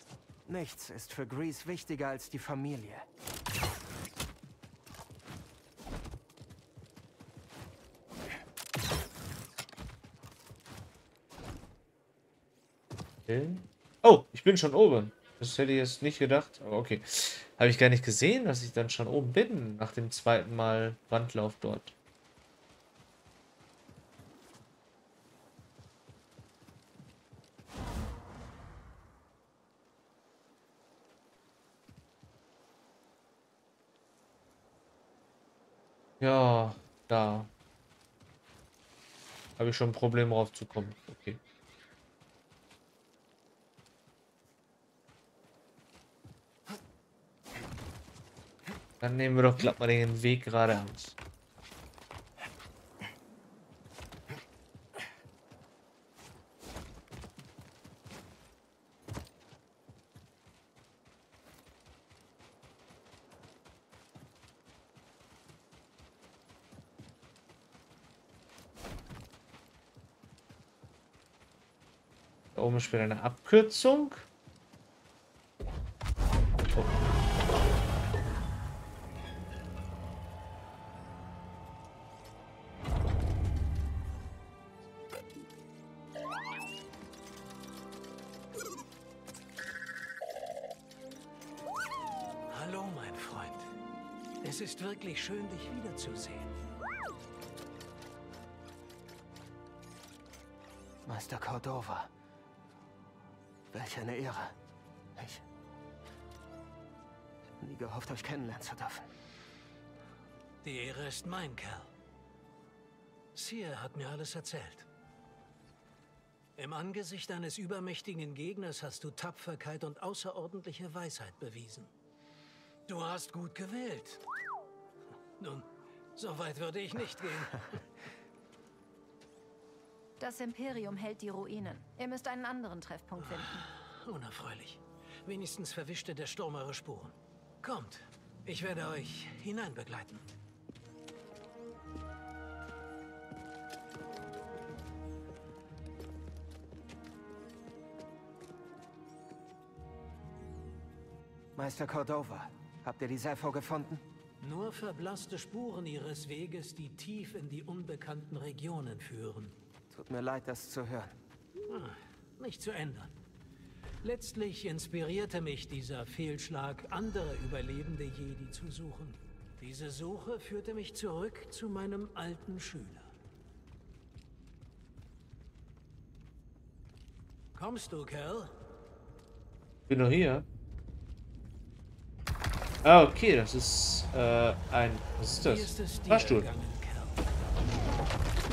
Nichts ist für Grease wichtiger als die Familie. Okay. Oh, ich bin schon oben. Das hätte ich jetzt nicht gedacht. Aber okay. Habe ich gar nicht gesehen, dass ich dann schon oben bin. Nach dem zweiten Mal Wandlauf dort. Ja, da. Habe ich schon ein Problem raufzukommen. Okay. Dann nehmen wir doch glatt mal den Weg geradeaus. Da oben wieder eine Abkürzung. Wirklich schön, dich wiederzusehen. Meister Cordova. Welch eine Ehre. Ich... Nie gehofft, euch kennenlernen zu dürfen. Die Ehre ist mein, Kerl. Seer hat mir alles erzählt. Im Angesicht eines übermächtigen Gegners hast du Tapferkeit und außerordentliche Weisheit bewiesen. Du hast gut gewählt. Nun, so weit würde ich nicht gehen. Das Imperium hält die Ruinen. Ihr müsst einen anderen Treffpunkt finden. Unerfreulich. Wenigstens verwischte der Sturm eure Spuren. Kommt, ich werde euch hineinbegleiten. Meister Cordova, habt ihr die Sepho gefunden? Nur verblasste Spuren ihres Weges, die tief in die unbekannten Regionen führen. Tut mir leid, das zu hören. Ah, nicht zu ändern. Letztlich inspirierte mich dieser Fehlschlag, andere überlebende Jedi zu suchen. Diese Suche führte mich zurück zu meinem alten Schüler. Kommst du, Kerl? Bin noch hier. Ah, okay, das ist äh, ein. Was ist das? ist dir Fahrstuhl.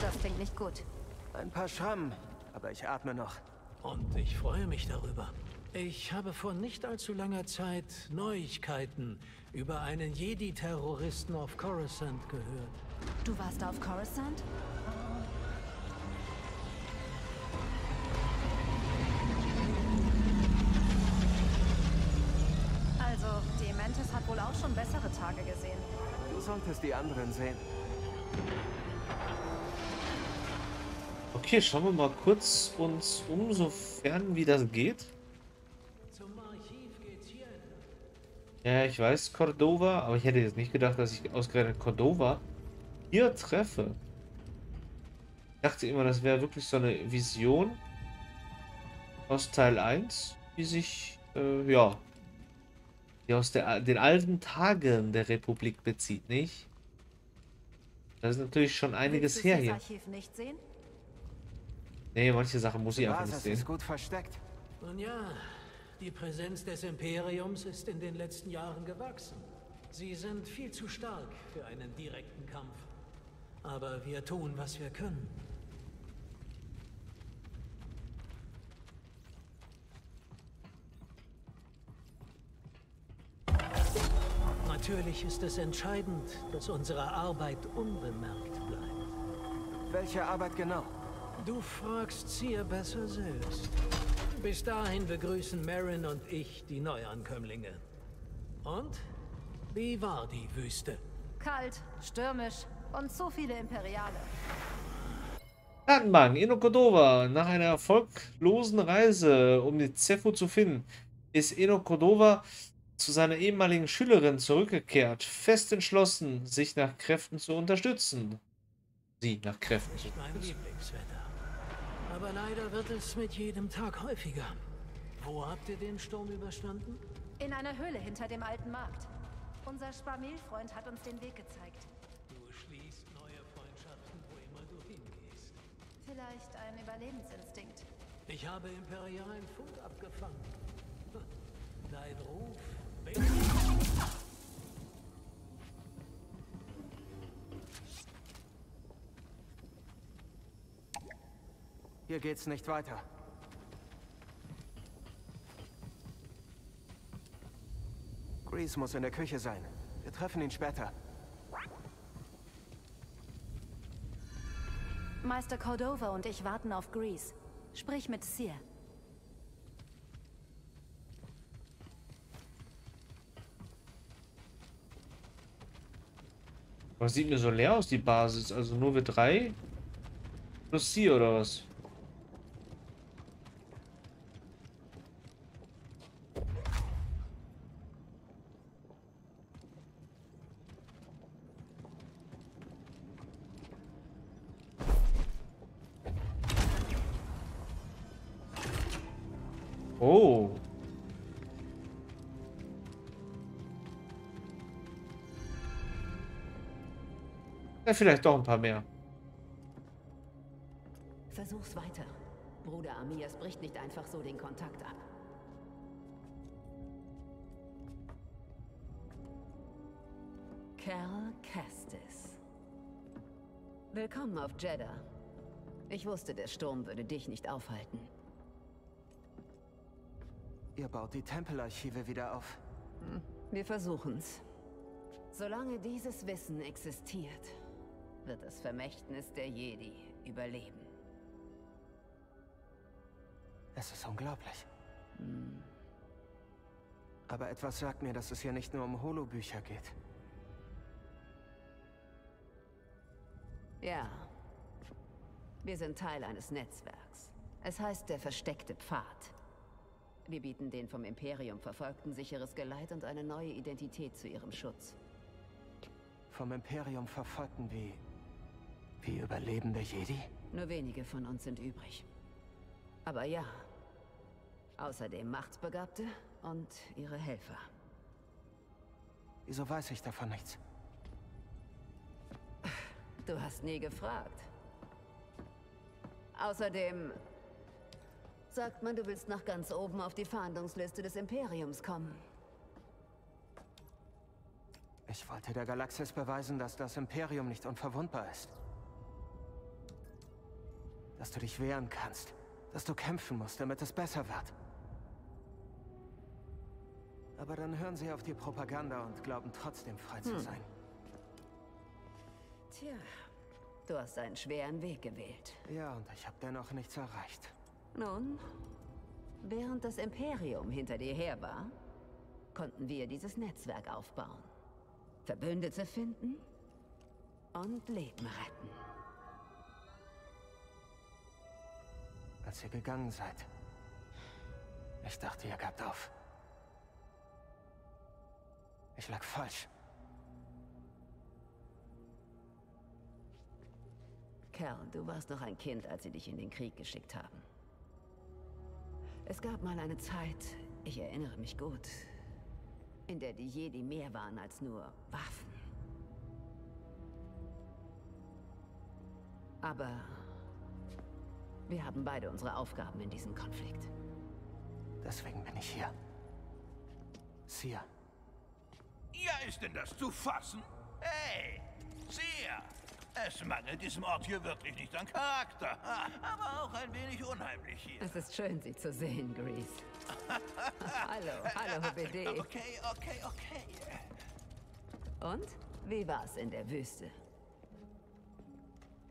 Das klingt nicht gut. Ein paar Schrammen, aber ich atme noch. Und ich freue mich darüber. Ich habe vor nicht allzu langer Zeit Neuigkeiten über einen Jedi-Terroristen auf Coruscant gehört. Du warst auf Coruscant? Solltest die anderen sehen. Okay, schauen wir mal kurz uns um, sofern wie das geht. Ja, ich weiß Cordova, aber ich hätte jetzt nicht gedacht, dass ich ausgerechnet Cordova hier treffe. Ich dachte immer, das wäre wirklich so eine Vision aus Teil 1, die sich, äh, ja, die aus der, den alten Tagen der Republik bezieht, nicht? Das ist natürlich schon einiges her hier. Archiv nicht sehen? Nee, manche Sachen muss ich einfach nicht sehen. ist gut versteckt. Nun ja, die Präsenz des Imperiums ist in den letzten Jahren gewachsen. Sie sind viel zu stark für einen direkten Kampf. Aber wir tun, was wir können. Natürlich ist es entscheidend, dass unsere Arbeit unbemerkt bleibt. Welche Arbeit genau? Du fragst Seer besser selbst. Bis dahin begrüßen Marin und ich die Neuankömmlinge. Und? Wie war die Wüste? Kalt, stürmisch und zu viele Imperiale. Datenbank, Eno Cordova. Nach einer erfolglosen Reise, um die Zepho zu finden, ist Eno Cordova zu seiner ehemaligen Schülerin zurückgekehrt, fest entschlossen, sich nach Kräften zu unterstützen. Sie nach Kräften zu Nicht mein unterstützen. Lieblingswetter. Aber leider wird es mit jedem Tag häufiger. Wo habt ihr den Sturm überstanden? In einer Höhle hinter dem alten Markt. Unser Sparmelfreund hat uns den Weg gezeigt. Du schließt neue Freundschaften, wo immer du hingehst. Vielleicht ein Überlebensinstinkt. Ich habe imperialen Funk abgefangen. Dein Ruf. Hier geht's nicht weiter. Grease muss in der Küche sein. Wir treffen ihn später. Meister Cordova und ich warten auf Grease. Sprich mit Seer. Was sieht mir so leer aus, die Basis? Also nur wir drei? Plus sie oder was? Ja, vielleicht doch ein paar mehr. Versuch's weiter. Bruder Amias bricht nicht einfach so den Kontakt ab. Cal Kestis. Willkommen auf Jeddah. Ich wusste, der Sturm würde dich nicht aufhalten. Ihr baut die Tempelarchive wieder auf. Wir versuchen's. Solange dieses Wissen existiert, wird das Vermächtnis der Jedi überleben. Es ist unglaublich. Aber etwas sagt mir, dass es hier nicht nur um Holobücher geht. Ja. Wir sind Teil eines Netzwerks. Es heißt der versteckte Pfad. Wir bieten den vom Imperium Verfolgten sicheres Geleit und eine neue Identität zu ihrem Schutz. Vom Imperium verfolgten wie... wie Überlebende Jedi? Nur wenige von uns sind übrig. Aber ja. Außerdem Machtsbegabte und ihre Helfer. Wieso weiß ich davon nichts? Du hast nie gefragt. Außerdem sagt man, du willst nach ganz oben auf die Fahndungsliste des Imperiums kommen. Ich wollte der Galaxis beweisen, dass das Imperium nicht unverwundbar ist. Dass du dich wehren kannst. Dass du kämpfen musst, damit es besser wird. Aber dann hören sie auf die Propaganda und glauben trotzdem frei zu sein. Tja, du hast einen schweren Weg gewählt. Ja, und ich habe dennoch nichts erreicht. Nun, während das Imperium hinter dir her war, konnten wir dieses Netzwerk aufbauen. Verbündete finden und Leben retten. Als ihr gegangen seid. Ich dachte, ihr gabt auf. Ich lag falsch. Cal, du warst noch ein Kind, als sie dich in den Krieg geschickt haben. Es gab mal eine Zeit, ich erinnere mich gut, in der die Jedi mehr waren als nur Waffen. Aber wir haben beide unsere Aufgaben in diesem Konflikt. Deswegen bin ich hier. Sia. Ja, ist denn das zu fassen? Hey, sehr. Es mangelt diesem Ort hier wirklich nicht an Charakter. Ha, Aber auch ein wenig unheimlich hier. Es ist schön, Sie zu sehen, Grease. hallo, hallo, BD. Okay, okay, okay. Und? Wie war's in der Wüste?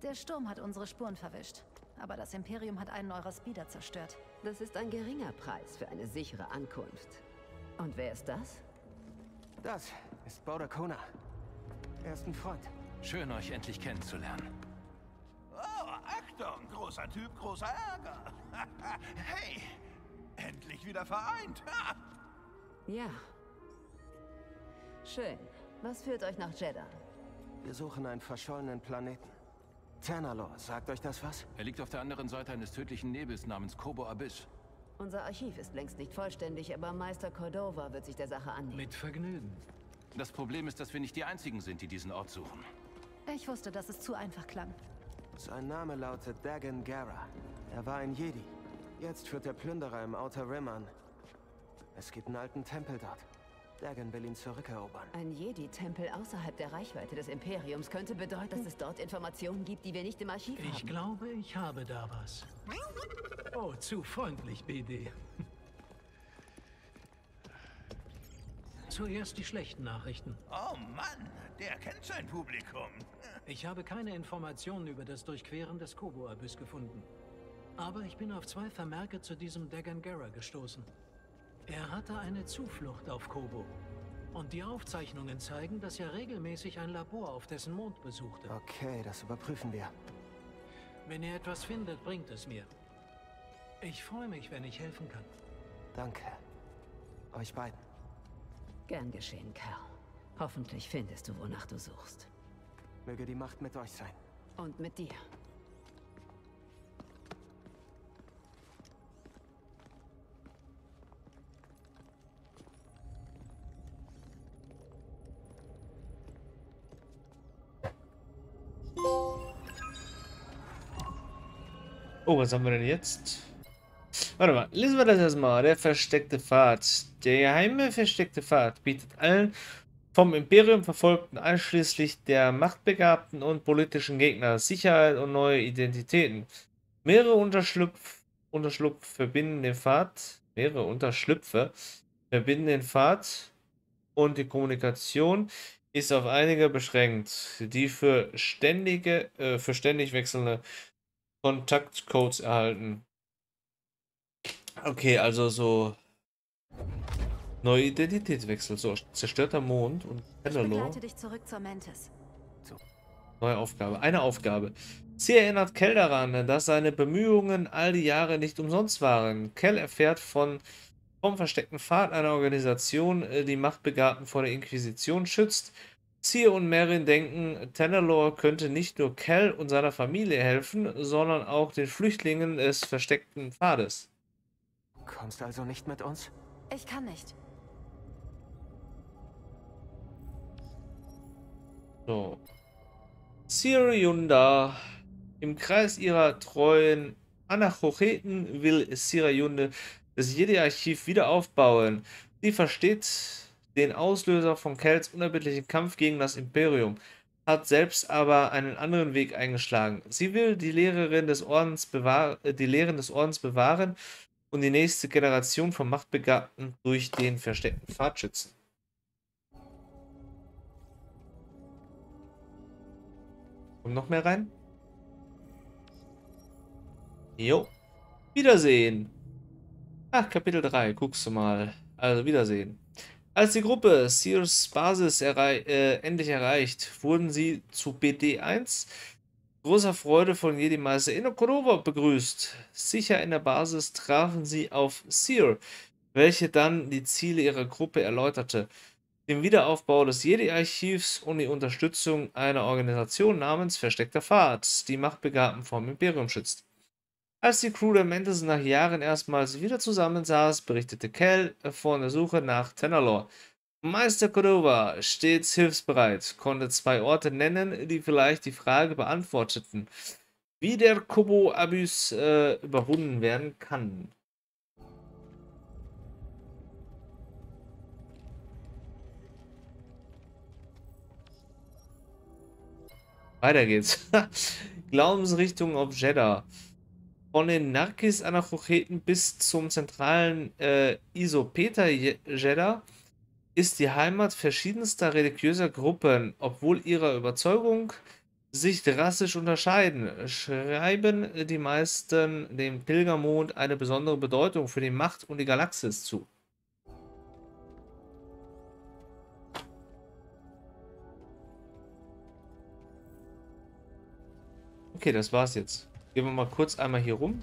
Der Sturm hat unsere Spuren verwischt. Aber das Imperium hat einen eurer Speeder zerstört. Das ist ein geringer Preis für eine sichere Ankunft. Und wer ist das? Das ist Boda Kona. Er ist ein Freund. Schön, euch endlich kennenzulernen. Oh, Achtung, großer Typ, großer Ärger. hey, endlich wieder vereint. Ja. Schön. Was führt euch nach Jeddah? Wir suchen einen verschollenen Planeten. Tanalor, sagt euch das was? Er liegt auf der anderen Seite eines tödlichen Nebels namens Kobo Abyss. Unser Archiv ist längst nicht vollständig, aber Meister Cordova wird sich der Sache annehmen. Mit Vergnügen. Das Problem ist, dass wir nicht die Einzigen sind, die diesen Ort suchen. Ich wusste, dass es zu einfach klang. Sein Name lautet Dagon Gara. Er war ein Jedi. Jetzt führt der Plünderer im Outer Rim an. Es gibt einen alten Tempel dort. Dagon will ihn zurückerobern. Ein Jedi-Tempel außerhalb der Reichweite des Imperiums könnte bedeuten, dass es dort Informationen gibt, die wir nicht im Archiv Ich haben. glaube, ich habe da was. Oh, zu freundlich, BD. Zuerst die schlechten Nachrichten. Oh Mann, der kennt sein Publikum. Ich habe keine Informationen über das Durchqueren des Kobo-Abyss gefunden. Aber ich bin auf zwei Vermerke zu diesem Dagangara gestoßen. Er hatte eine Zuflucht auf Kobo. Und die Aufzeichnungen zeigen, dass er regelmäßig ein Labor auf dessen Mond besuchte. Okay, das überprüfen wir. Wenn ihr etwas findet, bringt es mir. Ich freue mich, wenn ich helfen kann. Danke. Euch beiden. Gern geschehen, Kerl. Hoffentlich findest du, wonach du suchst. Möge die Macht mit euch sein. Und mit dir. Oh, was haben wir denn jetzt? Warte mal, lesen wir das erstmal. Der versteckte Pfad. Der geheime versteckte Pfad bietet allen vom Imperium verfolgten, einschließlich der machtbegabten und politischen Gegner, Sicherheit und neue Identitäten. Mehrere Unterschlupf, Unterschlupf verbinden den Pfad, mehrere Unterschlüpfe verbinden den Pfad und die Kommunikation ist auf einige beschränkt, die für ständige, äh, für ständig wechselnde Kontaktcodes erhalten. Okay, also so neue Identitätswechsel, so zerstörter Mond und Mantis. Neue Aufgabe. Eine Aufgabe. Sie erinnert Kell daran, dass seine Bemühungen all die Jahre nicht umsonst waren. Kell erfährt von vom versteckten Pfad einer Organisation, äh, die Machtbegabten vor der Inquisition schützt. Sie und Merrin denken, Tanalor könnte nicht nur Kell und seiner Familie helfen, sondern auch den Flüchtlingen des versteckten Pfades. Kommst also nicht mit uns? Ich kann nicht. So. Siriunda. Im Kreis ihrer treuen Anachoreten will Siriunde das Jedi-Archiv wieder aufbauen. Sie versteht den Auslöser von Kells unerbittlichen Kampf gegen das Imperium, hat selbst aber einen anderen Weg eingeschlagen. Sie will die Lehrerin des Ordens bewahr äh, die Lehren des Ordens bewahren und die nächste Generation von Machtbegabten durch den versteckten Pfad schützen. Kommt noch mehr rein? Jo. Wiedersehen. Ach, Kapitel 3. Guckst du mal. Also, Wiedersehen. Als die Gruppe Sears Basis errei äh, endlich erreicht, wurden sie zu BD1 großer Freude von Jedi Meister Inokorova begrüßt. Sicher in der Basis trafen sie auf Sear, welche dann die Ziele ihrer Gruppe erläuterte. Den Wiederaufbau des Jedi-Archivs und die Unterstützung einer Organisation namens Versteckter Pfad, die Machtbegabten vom Imperium schützt. Als die Crew der Mantis nach Jahren erstmals wieder zusammensaß, berichtete Cal von der Suche nach Tenalor. Meister Cordova stets hilfsbereit, konnte zwei Orte nennen, die vielleicht die Frage beantworteten, wie der Kobo-Abyss äh, überwunden werden kann. Weiter geht's. Glaubensrichtung auf Jeddah. Von den Narkis-Anachoreten bis zum zentralen äh, Isopeter-Jeddah ist die Heimat verschiedenster religiöser Gruppen, obwohl ihre Überzeugung sich drastisch unterscheiden, schreiben die meisten dem Pilgermond eine besondere Bedeutung für die Macht und die Galaxis zu. Okay, das war's jetzt. Gehen wir mal kurz einmal hier rum.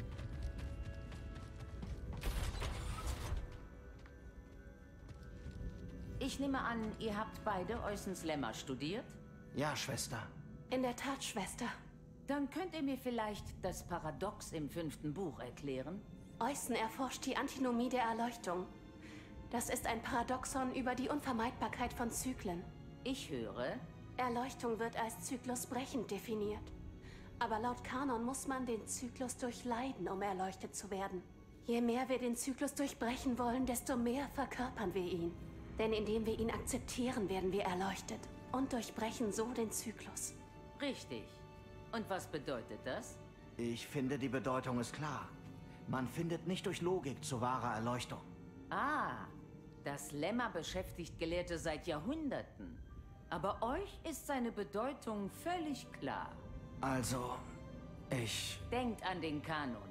Ich nehme an, ihr habt beide Eusens Lemma studiert? Ja, Schwester. In der Tat, Schwester. Dann könnt ihr mir vielleicht das Paradox im fünften Buch erklären? Eusten erforscht die Antinomie der Erleuchtung. Das ist ein Paradoxon über die Unvermeidbarkeit von Zyklen. Ich höre. Erleuchtung wird als zyklusbrechend definiert. Aber laut Kanon muss man den Zyklus durchleiden, um erleuchtet zu werden. Je mehr wir den Zyklus durchbrechen wollen, desto mehr verkörpern wir ihn. Denn indem wir ihn akzeptieren, werden wir erleuchtet und durchbrechen so den Zyklus. Richtig. Und was bedeutet das? Ich finde, die Bedeutung ist klar. Man findet nicht durch Logik zu wahrer Erleuchtung. Ah, das Lemma beschäftigt Gelehrte seit Jahrhunderten. Aber euch ist seine Bedeutung völlig klar. Also, ich... Denkt an den Kanon.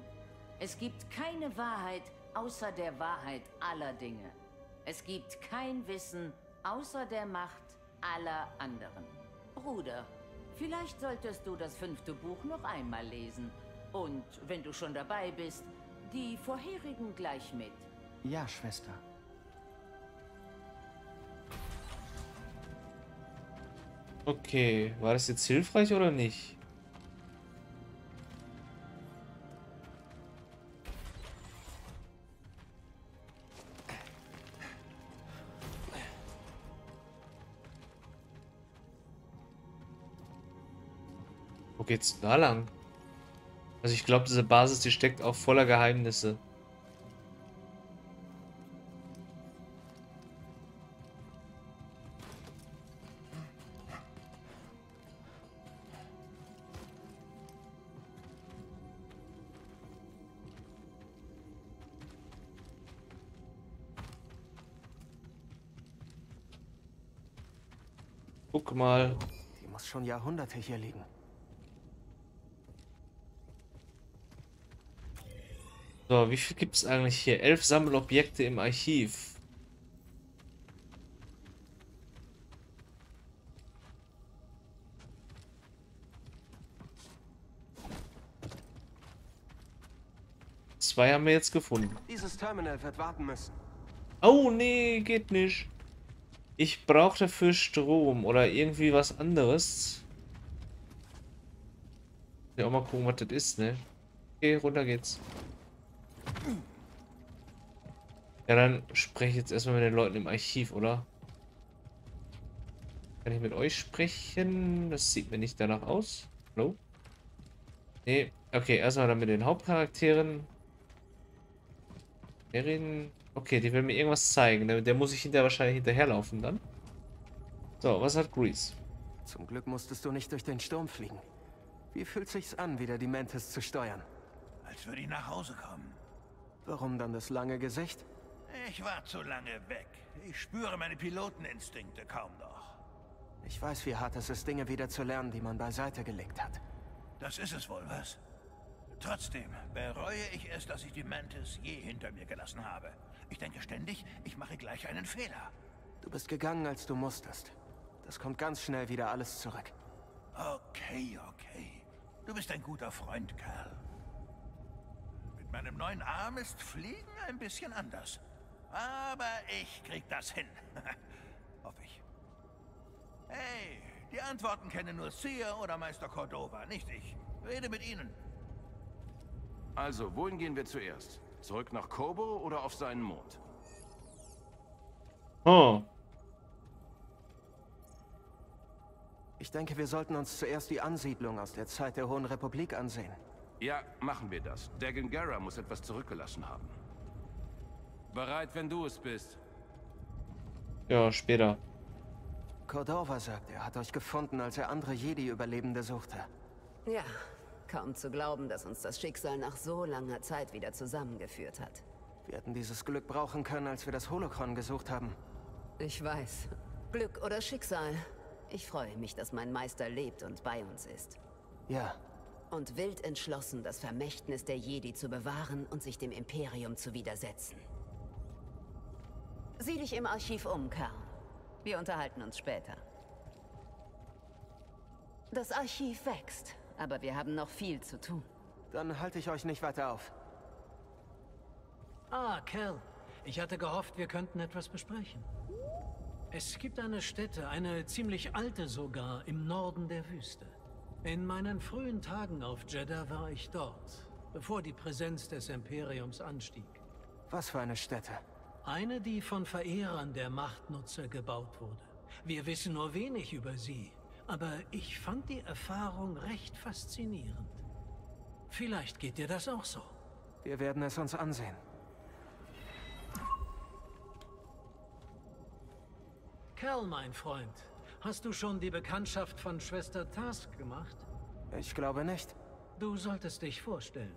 Es gibt keine Wahrheit außer der Wahrheit aller Dinge. Es gibt kein Wissen außer der Macht aller anderen. Bruder, vielleicht solltest du das fünfte Buch noch einmal lesen. Und wenn du schon dabei bist, die vorherigen gleich mit. Ja, Schwester. Okay, war das jetzt hilfreich oder nicht? Geht's da lang? Also ich glaube, diese Basis, die steckt auch voller Geheimnisse. Guck mal. Die muss schon Jahrhunderte hier liegen. So, wie viel gibt es eigentlich hier? Elf Sammelobjekte im Archiv. Zwei haben wir jetzt gefunden. Dieses Terminal wird warten müssen. Oh, nee, geht nicht. Ich brauche dafür Strom oder irgendwie was anderes. Ja, auch mal gucken, was das ist, ne? Okay, runter geht's. Ja, dann spreche ich jetzt erstmal mit den Leuten im Archiv, oder? Kann ich mit euch sprechen? Das sieht mir nicht danach aus. Hallo? Nee, okay, erstmal dann mit den Hauptcharakteren. Reden... Okay, die will mir irgendwas zeigen. Der, der muss ich hinterher wahrscheinlich hinterherlaufen dann. So, was hat Grease? Zum Glück musstest du nicht durch den Sturm fliegen. Wie fühlt sich's an, wieder die Mantis zu steuern? Als würde ich nach Hause kommen. Warum dann das lange Gesicht? Ich war zu lange weg. Ich spüre meine Piloteninstinkte kaum noch. Ich weiß, wie hart es ist, Dinge wieder zu lernen, die man beiseite gelegt hat. Das ist es wohl, was? Trotzdem bereue ich es, dass ich die Mantis je hinter mir gelassen habe. Ich denke ständig, ich mache gleich einen Fehler. Du bist gegangen, als du musstest. Das kommt ganz schnell wieder alles zurück. Okay, okay. Du bist ein guter Freund, Kerl. Mit meinem neuen Arm ist Fliegen ein bisschen anders. Aber ich krieg das hin. Hoffe ich. Hey, die Antworten kennen nur Seer oder Meister Cordova, nicht ich. Rede mit ihnen. Also, wohin gehen wir zuerst? Zurück nach Kobo oder auf seinen Mond? Oh. Ich denke, wir sollten uns zuerst die Ansiedlung aus der Zeit der Hohen Republik ansehen. Ja, machen wir das. Dagon Gera muss etwas zurückgelassen haben. Bereit, wenn du es bist. Ja, später. Cordova sagt, er hat euch gefunden, als er andere Jedi-Überlebende suchte. Ja, kaum zu glauben, dass uns das Schicksal nach so langer Zeit wieder zusammengeführt hat. Wir hätten dieses Glück brauchen können, als wir das Holocron gesucht haben. Ich weiß. Glück oder Schicksal. Ich freue mich, dass mein Meister lebt und bei uns ist. Ja. Und wild entschlossen, das Vermächtnis der Jedi zu bewahren und sich dem Imperium zu widersetzen. Sieh dich im Archiv um, Karl. Wir unterhalten uns später. Das Archiv wächst, aber wir haben noch viel zu tun. Dann halte ich euch nicht weiter auf. Ah, Cal. Ich hatte gehofft, wir könnten etwas besprechen. Es gibt eine Stätte, eine ziemlich alte sogar, im Norden der Wüste. In meinen frühen Tagen auf Jeddah war ich dort, bevor die Präsenz des Imperiums anstieg. Was für eine Stätte? Eine, die von Verehrern der Machtnutzer gebaut wurde. Wir wissen nur wenig über sie, aber ich fand die Erfahrung recht faszinierend. Vielleicht geht dir das auch so. Wir werden es uns ansehen. Cal, mein Freund, hast du schon die Bekanntschaft von Schwester Task gemacht? Ich glaube nicht. Du solltest dich vorstellen.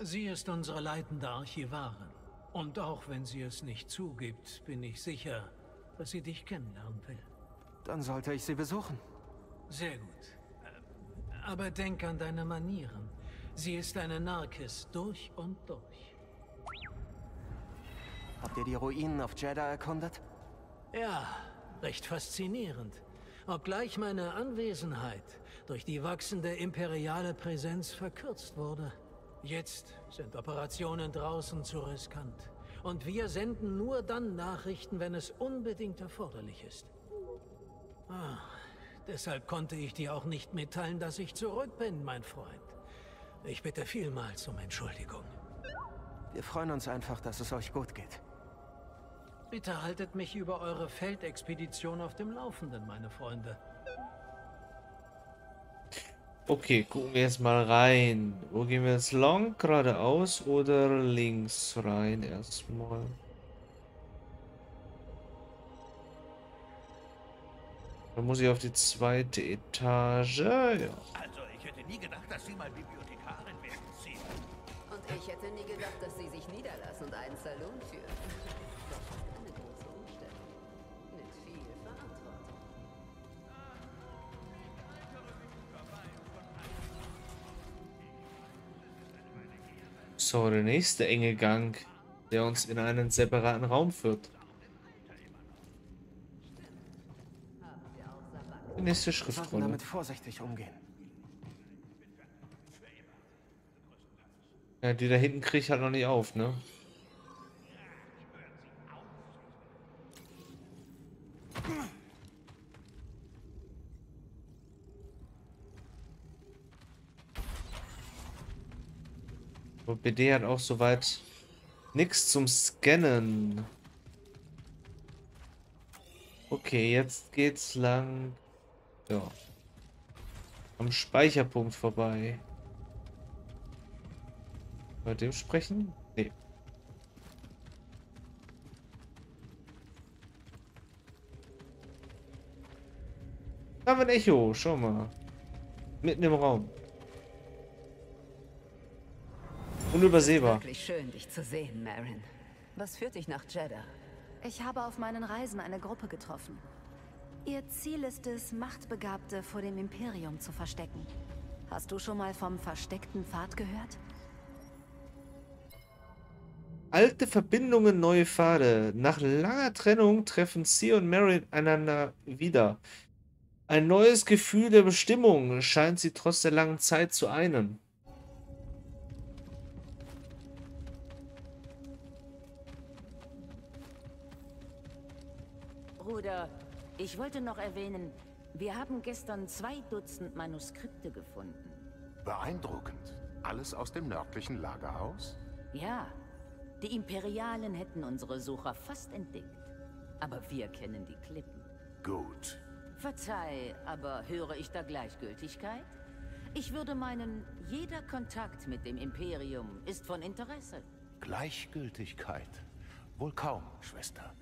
Sie ist unsere leitende Archivarin. Und auch wenn sie es nicht zugibt, bin ich sicher, dass sie dich kennenlernen will. Dann sollte ich sie besuchen. Sehr gut. Äh, Aber denk an deine Manieren. Sie ist eine Narkis durch und durch. Habt ihr die Ruinen auf Jeddah erkundet? Ja, recht faszinierend. Obgleich meine Anwesenheit durch die wachsende imperiale Präsenz verkürzt wurde. Jetzt sind Operationen draußen zu riskant. Und wir senden nur dann Nachrichten, wenn es unbedingt erforderlich ist. Ah, deshalb konnte ich dir auch nicht mitteilen, dass ich zurück bin, mein Freund. Ich bitte vielmals um Entschuldigung. Wir freuen uns einfach, dass es euch gut geht. Bitte haltet mich über eure Feldexpedition auf dem Laufenden, meine Freunde. Okay, gucken wir jetzt mal rein. Wo gehen wir jetzt lang? Geradeaus oder links rein erstmal? Dann muss ich auf die zweite Etage. Ja. Also, ich hätte nie gedacht, dass Sie mal Bibliothekarin werden, Sie. Und ich hätte nie gedacht, dass Sie sich niederlassen und einen Salon führen. So, der nächste enge Gang, der uns in einen separaten Raum führt. Die nächste Schriftrolle. damit vorsichtig umgehen. Ja, die da hinten kriege ich halt noch nicht auf, ne? Aber BD hat auch soweit nichts zum Scannen. Okay, jetzt geht's lang. Ja. Am Speicherpunkt vorbei. Bei dem sprechen? Nee. Da haben wir ein Echo, schau mal. Mitten im Raum. Unübersehbar. Wirklich schön, dich zu sehen, Marin. Was führt dich nach Jeddah? Ich habe auf meinen Reisen eine Gruppe getroffen. Ihr Ziel ist es, Machtbegabte vor dem Imperium zu verstecken. Hast du schon mal vom versteckten Pfad gehört? Alte Verbindungen, neue Pfade. Nach langer Trennung treffen Sie und Mary einander wieder. Ein neues Gefühl der Bestimmung scheint sie trotz der langen Zeit zu einen. Bruder, ich wollte noch erwähnen, wir haben gestern zwei Dutzend Manuskripte gefunden. Beeindruckend. Alles aus dem nördlichen Lagerhaus? Ja, die Imperialen hätten unsere Sucher fast entdeckt. Aber wir kennen die Klippen. Gut. Verzeih, aber höre ich da Gleichgültigkeit? Ich würde meinen, jeder Kontakt mit dem Imperium ist von Interesse. Gleichgültigkeit. Wohl kaum, Schwester.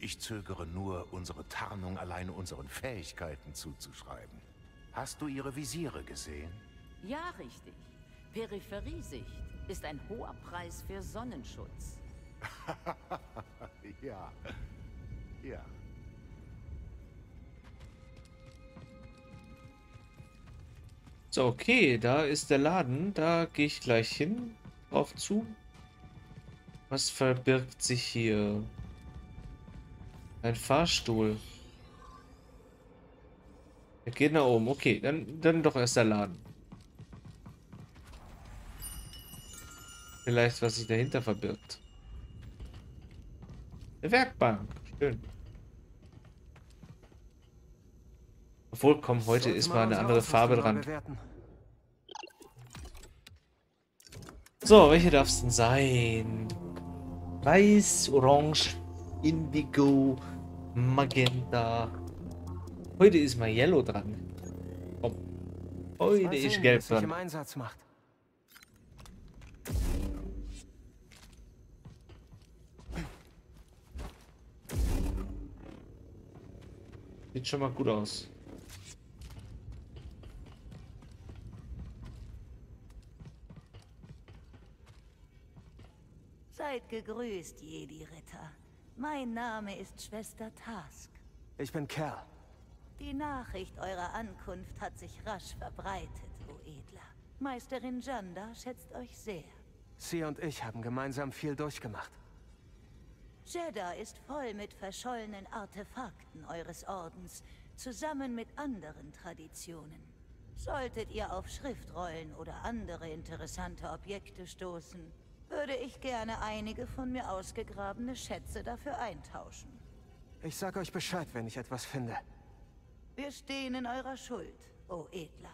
Ich zögere nur, unsere Tarnung alleine unseren Fähigkeiten zuzuschreiben. Hast du ihre Visiere gesehen? Ja, richtig. Peripheriesicht ist ein hoher Preis für Sonnenschutz. ja. Ja. So, okay, da ist der Laden. Da gehe ich gleich hin. Drauf zu. Was verbirgt sich hier? Ein Fahrstuhl. Er geht nach oben. Okay, dann, dann doch erst der Laden. Vielleicht, was sich dahinter verbirgt. Eine Werkbank. Schön. Obwohl, komm, heute Sollte ist mal eine andere Farbe dran. bewerten. So, welche darf es denn sein? Weiß, Orange, Indigo, Magenta. Heute ist mal Yellow dran. Komm. Heute Mal ist sehen, Gelb was sich im dran. Einsatz macht. Sieht schon mal gut aus. Seid gegrüßt, Jedi-Ritter. Mein Name ist Schwester Task. Ich bin Kerl. Die Nachricht eurer Ankunft hat sich rasch verbreitet, o Edler. Meisterin Janda schätzt euch sehr. Sie und ich haben gemeinsam viel durchgemacht. Jeddah ist voll mit verschollenen Artefakten eures Ordens, zusammen mit anderen Traditionen. Solltet ihr auf Schriftrollen oder andere interessante Objekte stoßen, würde ich gerne einige von mir ausgegrabene Schätze dafür eintauschen. Ich sag euch Bescheid, wenn ich etwas finde. Wir stehen in eurer Schuld, o Edler.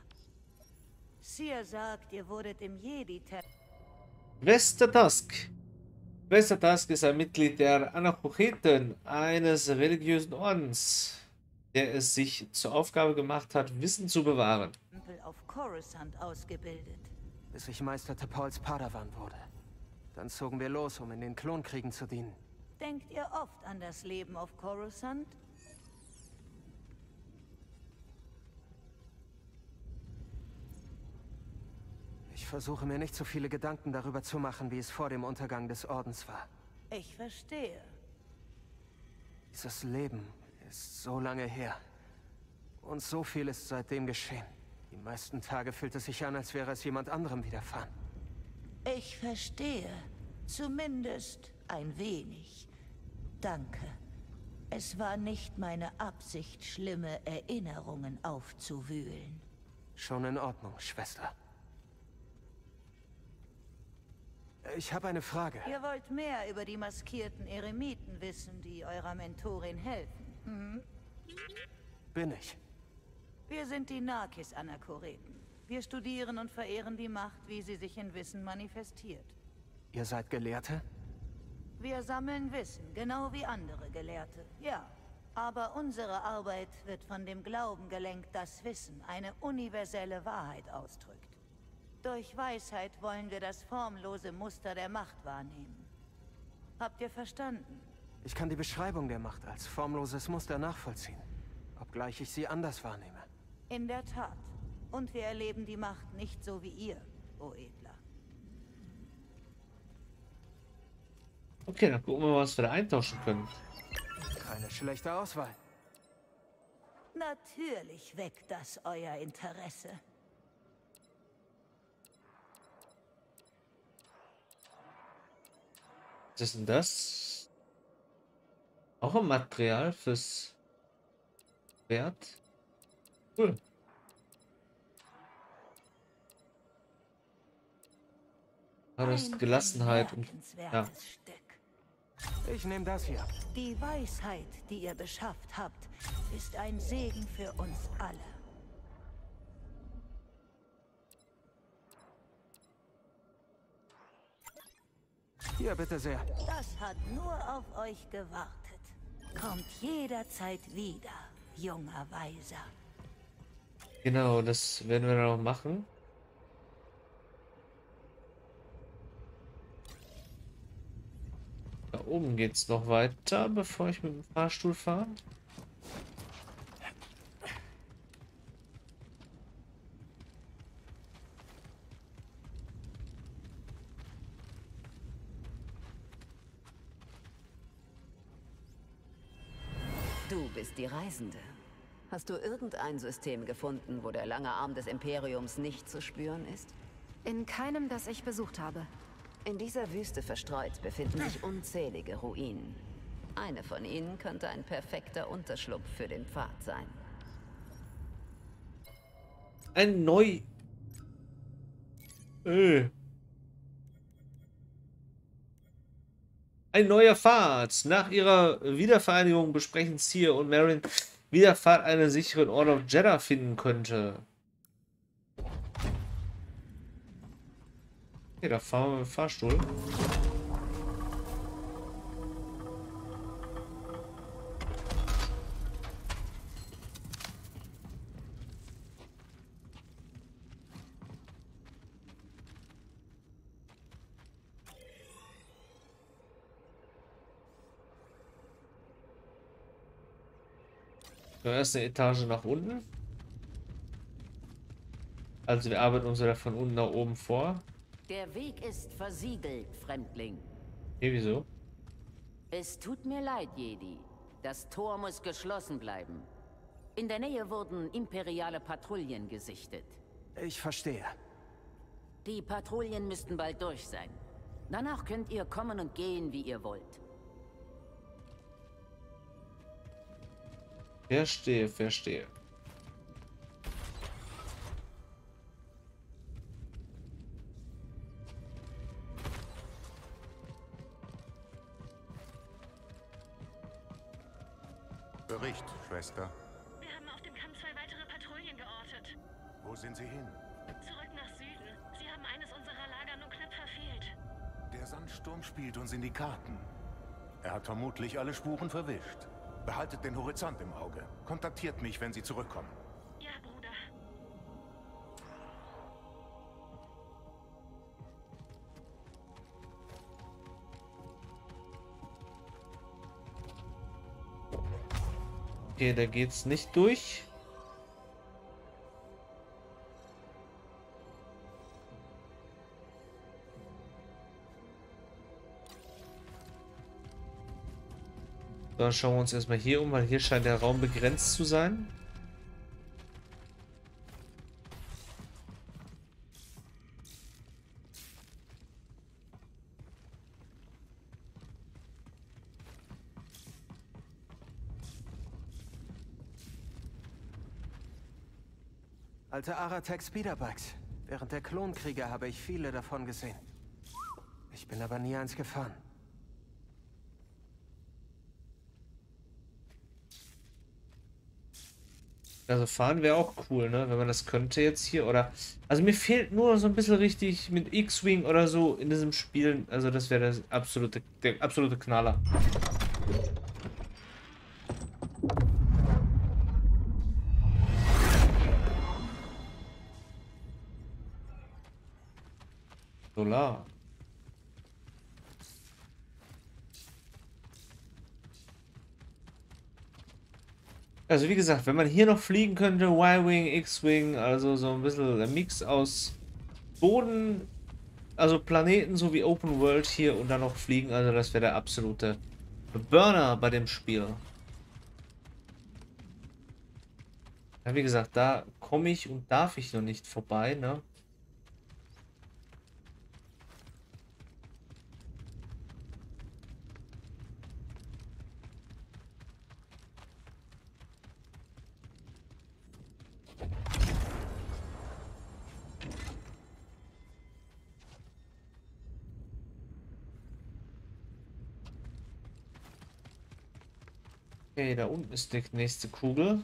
Seer sagt, ihr wurdet im Jedi-Tempel... Schwester Tusk ist ein Mitglied der Anarchocheten, eines religiösen Ordens, der es sich zur Aufgabe gemacht hat, Wissen zu bewahren. auf Coruscant ausgebildet. Bis ich Meister Tepauls Padawan wurde. Dann zogen wir los, um in den Klonkriegen zu dienen. Denkt ihr oft an das Leben auf Coruscant? Ich versuche mir nicht so viele Gedanken darüber zu machen, wie es vor dem Untergang des Ordens war. Ich verstehe. Dieses Leben ist so lange her. Und so viel ist seitdem geschehen. Die meisten Tage fühlt es sich an, als wäre es jemand anderem widerfahren. Ich verstehe. Zumindest ein wenig. Danke. Es war nicht meine Absicht, schlimme Erinnerungen aufzuwühlen. Schon in Ordnung, Schwester. Ich habe eine Frage. Ihr wollt mehr über die maskierten Eremiten wissen, die eurer Mentorin helfen. Hm? Bin ich. Wir sind die Narkis-Anakoreten. Wir studieren und verehren die Macht, wie sie sich in Wissen manifestiert. Ihr seid Gelehrte? Wir sammeln Wissen, genau wie andere Gelehrte, ja. Aber unsere Arbeit wird von dem Glauben gelenkt, dass Wissen eine universelle Wahrheit ausdrückt. Durch Weisheit wollen wir das formlose Muster der Macht wahrnehmen. Habt ihr verstanden? Ich kann die Beschreibung der Macht als formloses Muster nachvollziehen. Obgleich ich sie anders wahrnehme. In der Tat. Und wir erleben die Macht nicht so wie ihr, o Edler. Okay, dann gucken wir mal, was wir da eintauschen können. Keine schlechte Auswahl. Natürlich weckt das euer Interesse. Was ist denn das? Auch ein Material fürs Schwert? Cool. Ah, das ist Gelassenheit und ja. Ich nehme das hier. Die Weisheit, die ihr beschafft habt, ist ein Segen für uns alle. Hier, bitte sehr. Das hat nur auf euch gewartet. Kommt jederzeit wieder, junger Weiser. Genau, das werden wir dann auch machen. Da oben geht's noch weiter, bevor ich mit dem Fahrstuhl fahre. Du bist die Reisende. Hast du irgendein System gefunden, wo der lange Arm des Imperiums nicht zu spüren ist? In keinem, das ich besucht habe. In dieser Wüste verstreut befinden sich unzählige Ruinen. Eine von ihnen könnte ein perfekter Unterschlupf für den Pfad sein. Ein neu. Äh. Ein neuer Pfad. Nach ihrer Wiedervereinigung besprechen Seer und Marin, wie der Pfad einen sicheren Ort auf Jeddah finden könnte. Okay, da fahren wir mit dem Fahrstuhl. erste Etage nach unten. Also wir arbeiten uns wieder von unten nach oben vor. Der Weg ist versiegelt, Fremdling. Hey, wieso? Es tut mir leid, Jedi. Das Tor muss geschlossen bleiben. In der Nähe wurden imperiale Patrouillen gesichtet. Ich verstehe. Die Patrouillen müssten bald durch sein. Danach könnt ihr kommen und gehen, wie ihr wollt. Verstehe, verstehe. Schwester. Wir haben auf dem Kamm zwei weitere Patrouillen geortet. Wo sind sie hin? Zurück nach Süden. Sie haben eines unserer Lager nur knapp verfehlt. Der Sandsturm spielt uns in die Karten. Er hat vermutlich alle Spuren verwischt. Behaltet den Horizont im Auge. Kontaktiert mich, wenn Sie zurückkommen. Okay, da geht's nicht durch. Dann schauen wir uns erstmal hier um, weil hier scheint der Raum begrenzt zu sein. Alte Aratec Speederbikes. Während der Klonkriege habe ich viele davon gesehen. Ich bin aber nie eins gefahren. Also fahren wäre auch cool, ne? Wenn man das könnte jetzt hier. Oder. Also mir fehlt nur so ein bisschen richtig mit X-Wing oder so in diesem Spiel. Also das wäre das absolute, der absolute Knaller. Solar. Also wie gesagt, wenn man hier noch fliegen könnte, Y-Wing, X-Wing, also so ein bisschen ein Mix aus Boden, also Planeten sowie Open World hier und dann noch fliegen, also das wäre der absolute Burner bei dem Spiel. Ja, wie gesagt, da komme ich und darf ich noch nicht vorbei, ne? Okay, da unten ist die nächste Kugel.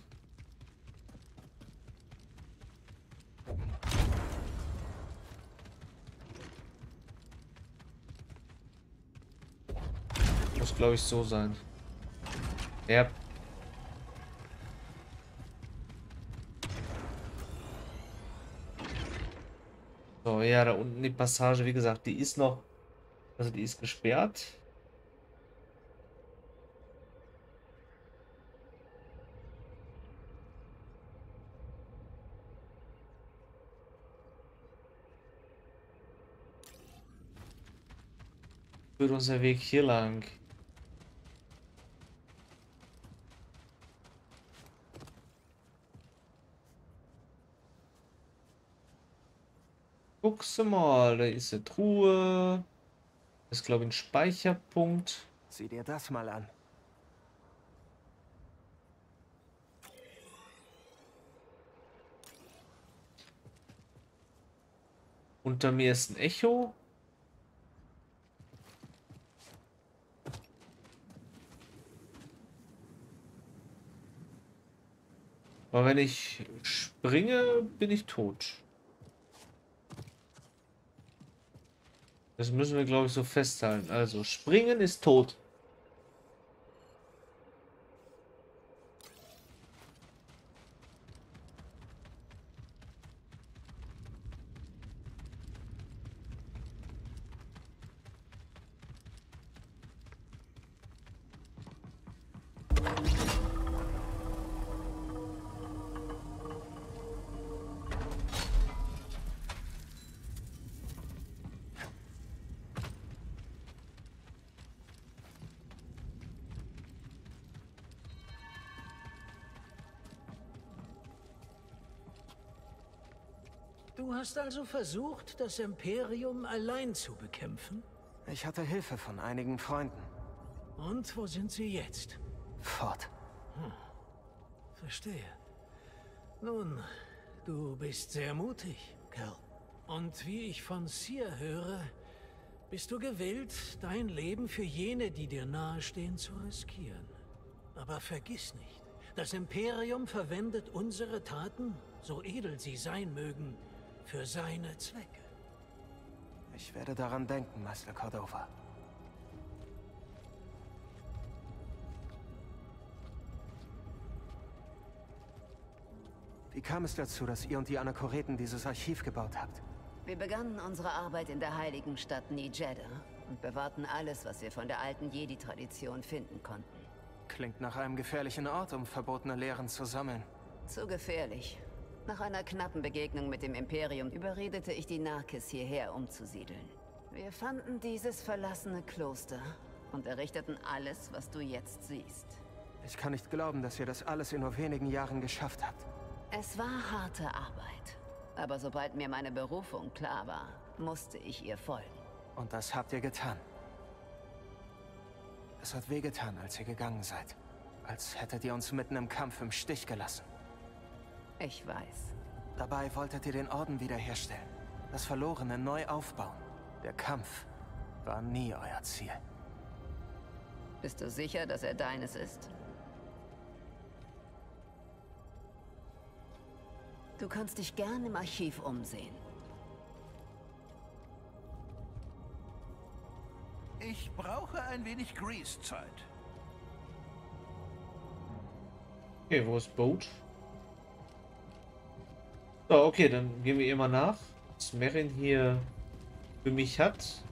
Muss, glaube ich, so sein. Ja. So, ja, da unten die Passage, wie gesagt, die ist noch, also die ist gesperrt. Führt unser Weg hier lang. Guckst du mal, da ist eine Truhe. Das ist, glaube ich, ein Speicherpunkt. Sieh dir das mal an. Unter mir ist ein Echo. Aber wenn ich springe, bin ich tot. Das müssen wir, glaube ich, so festhalten. Also, springen ist tot. Hast also versucht, das Imperium allein zu bekämpfen? Ich hatte Hilfe von einigen Freunden. Und wo sind sie jetzt? Fort. Hm. Verstehe. Nun, du bist sehr mutig, Kerl. Und wie ich von Seer höre, bist du gewillt, dein Leben für jene, die dir nahestehen, zu riskieren. Aber vergiss nicht, das Imperium verwendet unsere Taten, so edel sie sein mögen, für seine Zwecke. Ich werde daran denken, Meister Cordova. Wie kam es dazu, dass ihr und die Anachoreten dieses Archiv gebaut habt? Wir begannen unsere Arbeit in der heiligen Stadt Nijeda und bewahrten alles, was wir von der alten Jedi-Tradition finden konnten. Klingt nach einem gefährlichen Ort, um verbotene Lehren zu sammeln. Zu gefährlich. Nach einer knappen Begegnung mit dem Imperium überredete ich die Narkis hierher umzusiedeln. Wir fanden dieses verlassene Kloster und errichteten alles, was du jetzt siehst. Ich kann nicht glauben, dass ihr das alles in nur wenigen Jahren geschafft habt. Es war harte Arbeit. Aber sobald mir meine Berufung klar war, musste ich ihr folgen. Und das habt ihr getan. Es hat wehgetan, als ihr gegangen seid. Als hättet ihr uns mitten im Kampf im Stich gelassen. Ich weiß. Dabei wolltet ihr den Orden wiederherstellen. Das Verlorene neu aufbauen. Der Kampf war nie euer Ziel. Bist du sicher, dass er deines ist? Du kannst dich gern im Archiv umsehen. Ich brauche ein wenig Grease-Zeit. Okay, wo ist Boat? So, okay, dann gehen wir ihr mal nach, was Merin hier für mich hat.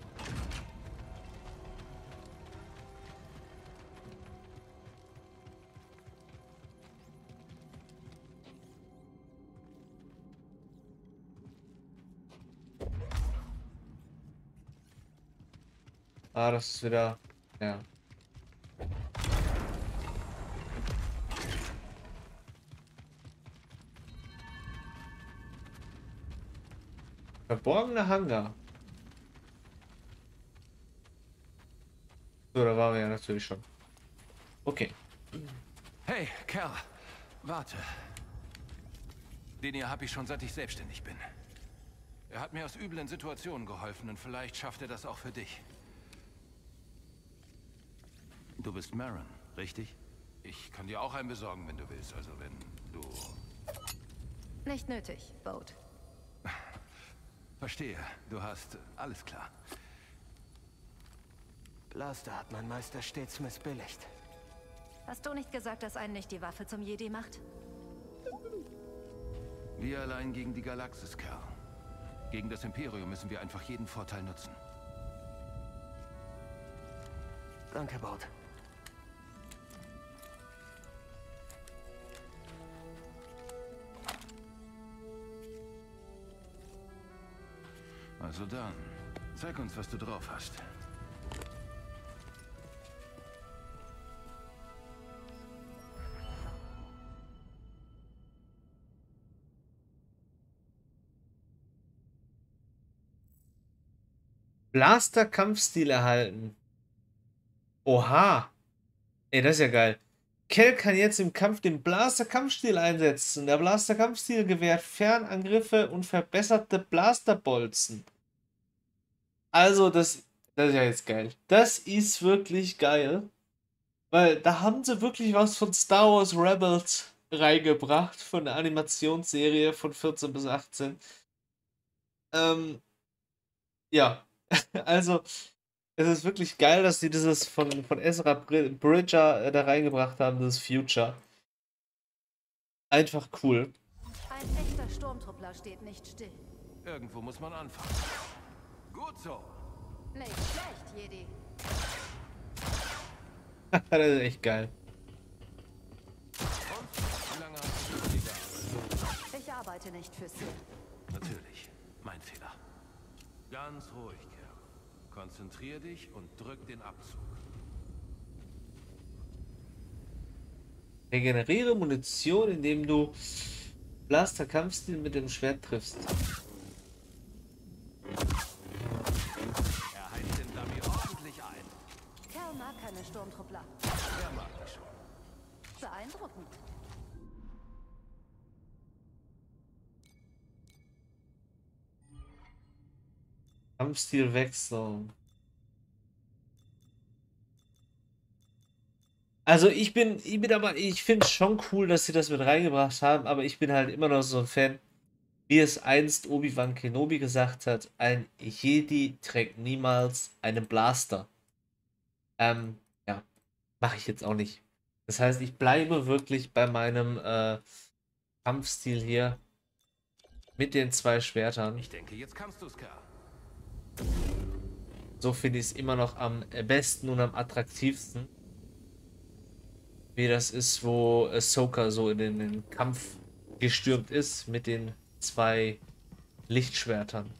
Ah, das ist wieder... Ja. Verborgener Hangar. So, da waren wir ja natürlich schon. Okay. Hey, Kerl. Warte. Den hier habe ich schon seit ich selbstständig bin. Er hat mir aus üblen Situationen geholfen und vielleicht schafft er das auch für dich. Du bist Maron, richtig? Ich kann dir auch einen besorgen, wenn du willst. Also wenn du... Nicht nötig, Boat. Verstehe. Du hast... Alles klar. Blaster hat mein Meister stets missbilligt. Hast du nicht gesagt, dass einen nicht die Waffe zum Jedi macht? Wir allein gegen die Galaxis, Kerl. Gegen das Imperium müssen wir einfach jeden Vorteil nutzen. Danke, Baut. Also dann, zeig uns, was du drauf hast. Blaster-Kampfstil erhalten. Oha. Ey, das ist ja geil. Kell kann jetzt im Kampf den Blaster-Kampfstil einsetzen. Der Blaster-Kampfstil gewährt Fernangriffe und verbesserte Blasterbolzen. Also, das, das ist ja jetzt geil. Das ist wirklich geil. Weil da haben sie wirklich was von Star Wars Rebels reingebracht von der Animationsserie von 14 bis 18. Ähm, ja, also es ist wirklich geil, dass sie dieses von, von Ezra Bridger äh, da reingebracht haben, das Future. Einfach cool. Ein echter Sturmtruppler steht nicht still. Irgendwo muss man anfangen. Gut so. Nicht schlecht, Jedi. das ist echt geil. Ich arbeite nicht für Sie. Natürlich. Mein Fehler. Ganz ruhig, Kerl. Konzentrier dich und drück den Abzug. Regeneriere Munition, indem du Blaster Kampfstil mit dem Schwert triffst. Er heizt den Dummy ordentlich ein. Kerl mag keine Sturmtruppler. Er mag dich schon. Beeindruckend. Kampfstil wechseln. Also ich bin, ich bin aber, ich finde es schon cool, dass sie das mit reingebracht haben, aber ich bin halt immer noch so ein Fan, wie es einst Obi-Wan Kenobi gesagt hat, ein Jedi trägt niemals einen Blaster. Ähm, ja, mache ich jetzt auch nicht. Das heißt, ich bleibe wirklich bei meinem äh, Kampfstil hier mit den zwei Schwertern. Ich denke, jetzt kannst du es. So finde ich es immer noch am besten und am attraktivsten. Wie das ist, wo Ahsoka so in den Kampf gestürmt ist mit den zwei Lichtschwertern.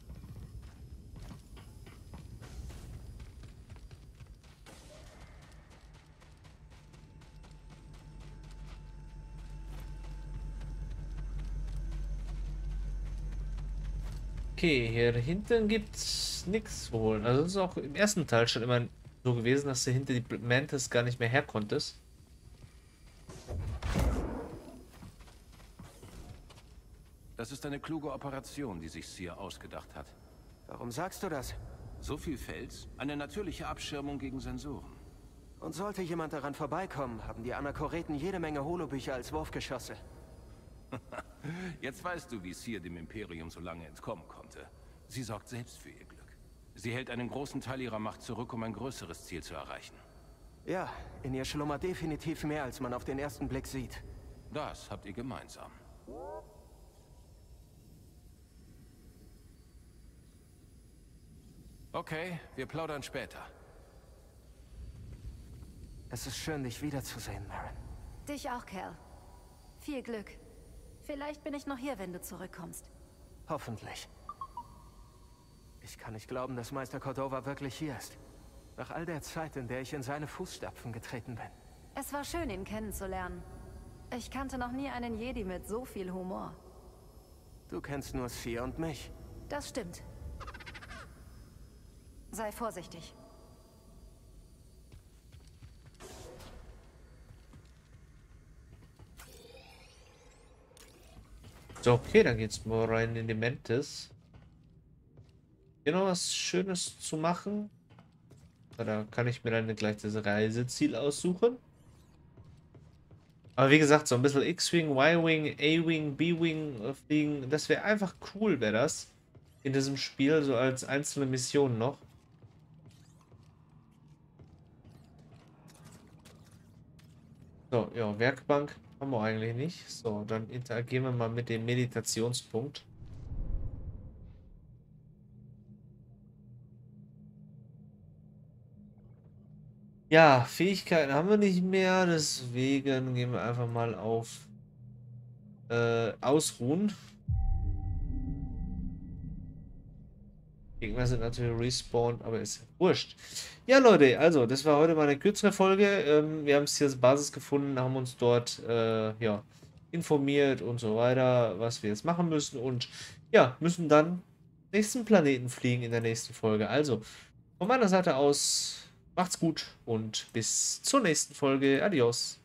Okay, hier hinten gibt's nichts zu holen. Also es ist auch im ersten Teil schon immer so gewesen, dass du hinter die Mantis gar nicht mehr herkonntest. Das ist eine kluge Operation, die sich Seer ausgedacht hat. Warum sagst du das? So viel Fels, eine natürliche Abschirmung gegen Sensoren. Und sollte jemand daran vorbeikommen, haben die Anachoreten jede Menge Holobücher als Wurfgeschosse. Jetzt weißt du, wie Seer dem Imperium so lange entkommen konnte. Sie sorgt selbst für ihr Glück. Sie hält einen großen Teil ihrer Macht zurück, um ein größeres Ziel zu erreichen. Ja, in ihr schlummert definitiv mehr, als man auf den ersten Blick sieht. Das habt ihr gemeinsam. Okay, wir plaudern später. Es ist schön, dich wiederzusehen, Marin. Dich auch, Cal. Viel Glück. Vielleicht bin ich noch hier, wenn du zurückkommst. Hoffentlich. Ich kann nicht glauben, dass Meister Cordova wirklich hier ist. Nach all der Zeit, in der ich in seine Fußstapfen getreten bin. Es war schön, ihn kennenzulernen. Ich kannte noch nie einen Jedi mit so viel Humor. Du kennst nur Sia und mich. Das stimmt. Sei vorsichtig. So, okay, dann geht's mal rein in die Mantis. Hier noch was Schönes zu machen. Da kann ich mir dann gleich das Reiseziel aussuchen. Aber wie gesagt, so ein bisschen X-Wing, Y-Wing, A-Wing, B-Wing fliegen, das wäre einfach cool, wäre das. In diesem Spiel, so als einzelne Mission noch. So, ja, Werkbank haben wir eigentlich nicht. So, dann interagieren wir mal mit dem Meditationspunkt. Ja, Fähigkeiten haben wir nicht mehr, deswegen gehen wir einfach mal auf äh, Ausruhen. Gegner sind natürlich respawned, aber ist wurscht. Ja, Leute, also, das war heute mal eine kürzere Folge. Ähm, wir haben es hier als Basis gefunden, haben uns dort äh, ja, informiert und so weiter, was wir jetzt machen müssen. Und ja, müssen dann nächsten Planeten fliegen in der nächsten Folge. Also, von meiner Seite aus, macht's gut und bis zur nächsten Folge. Adios.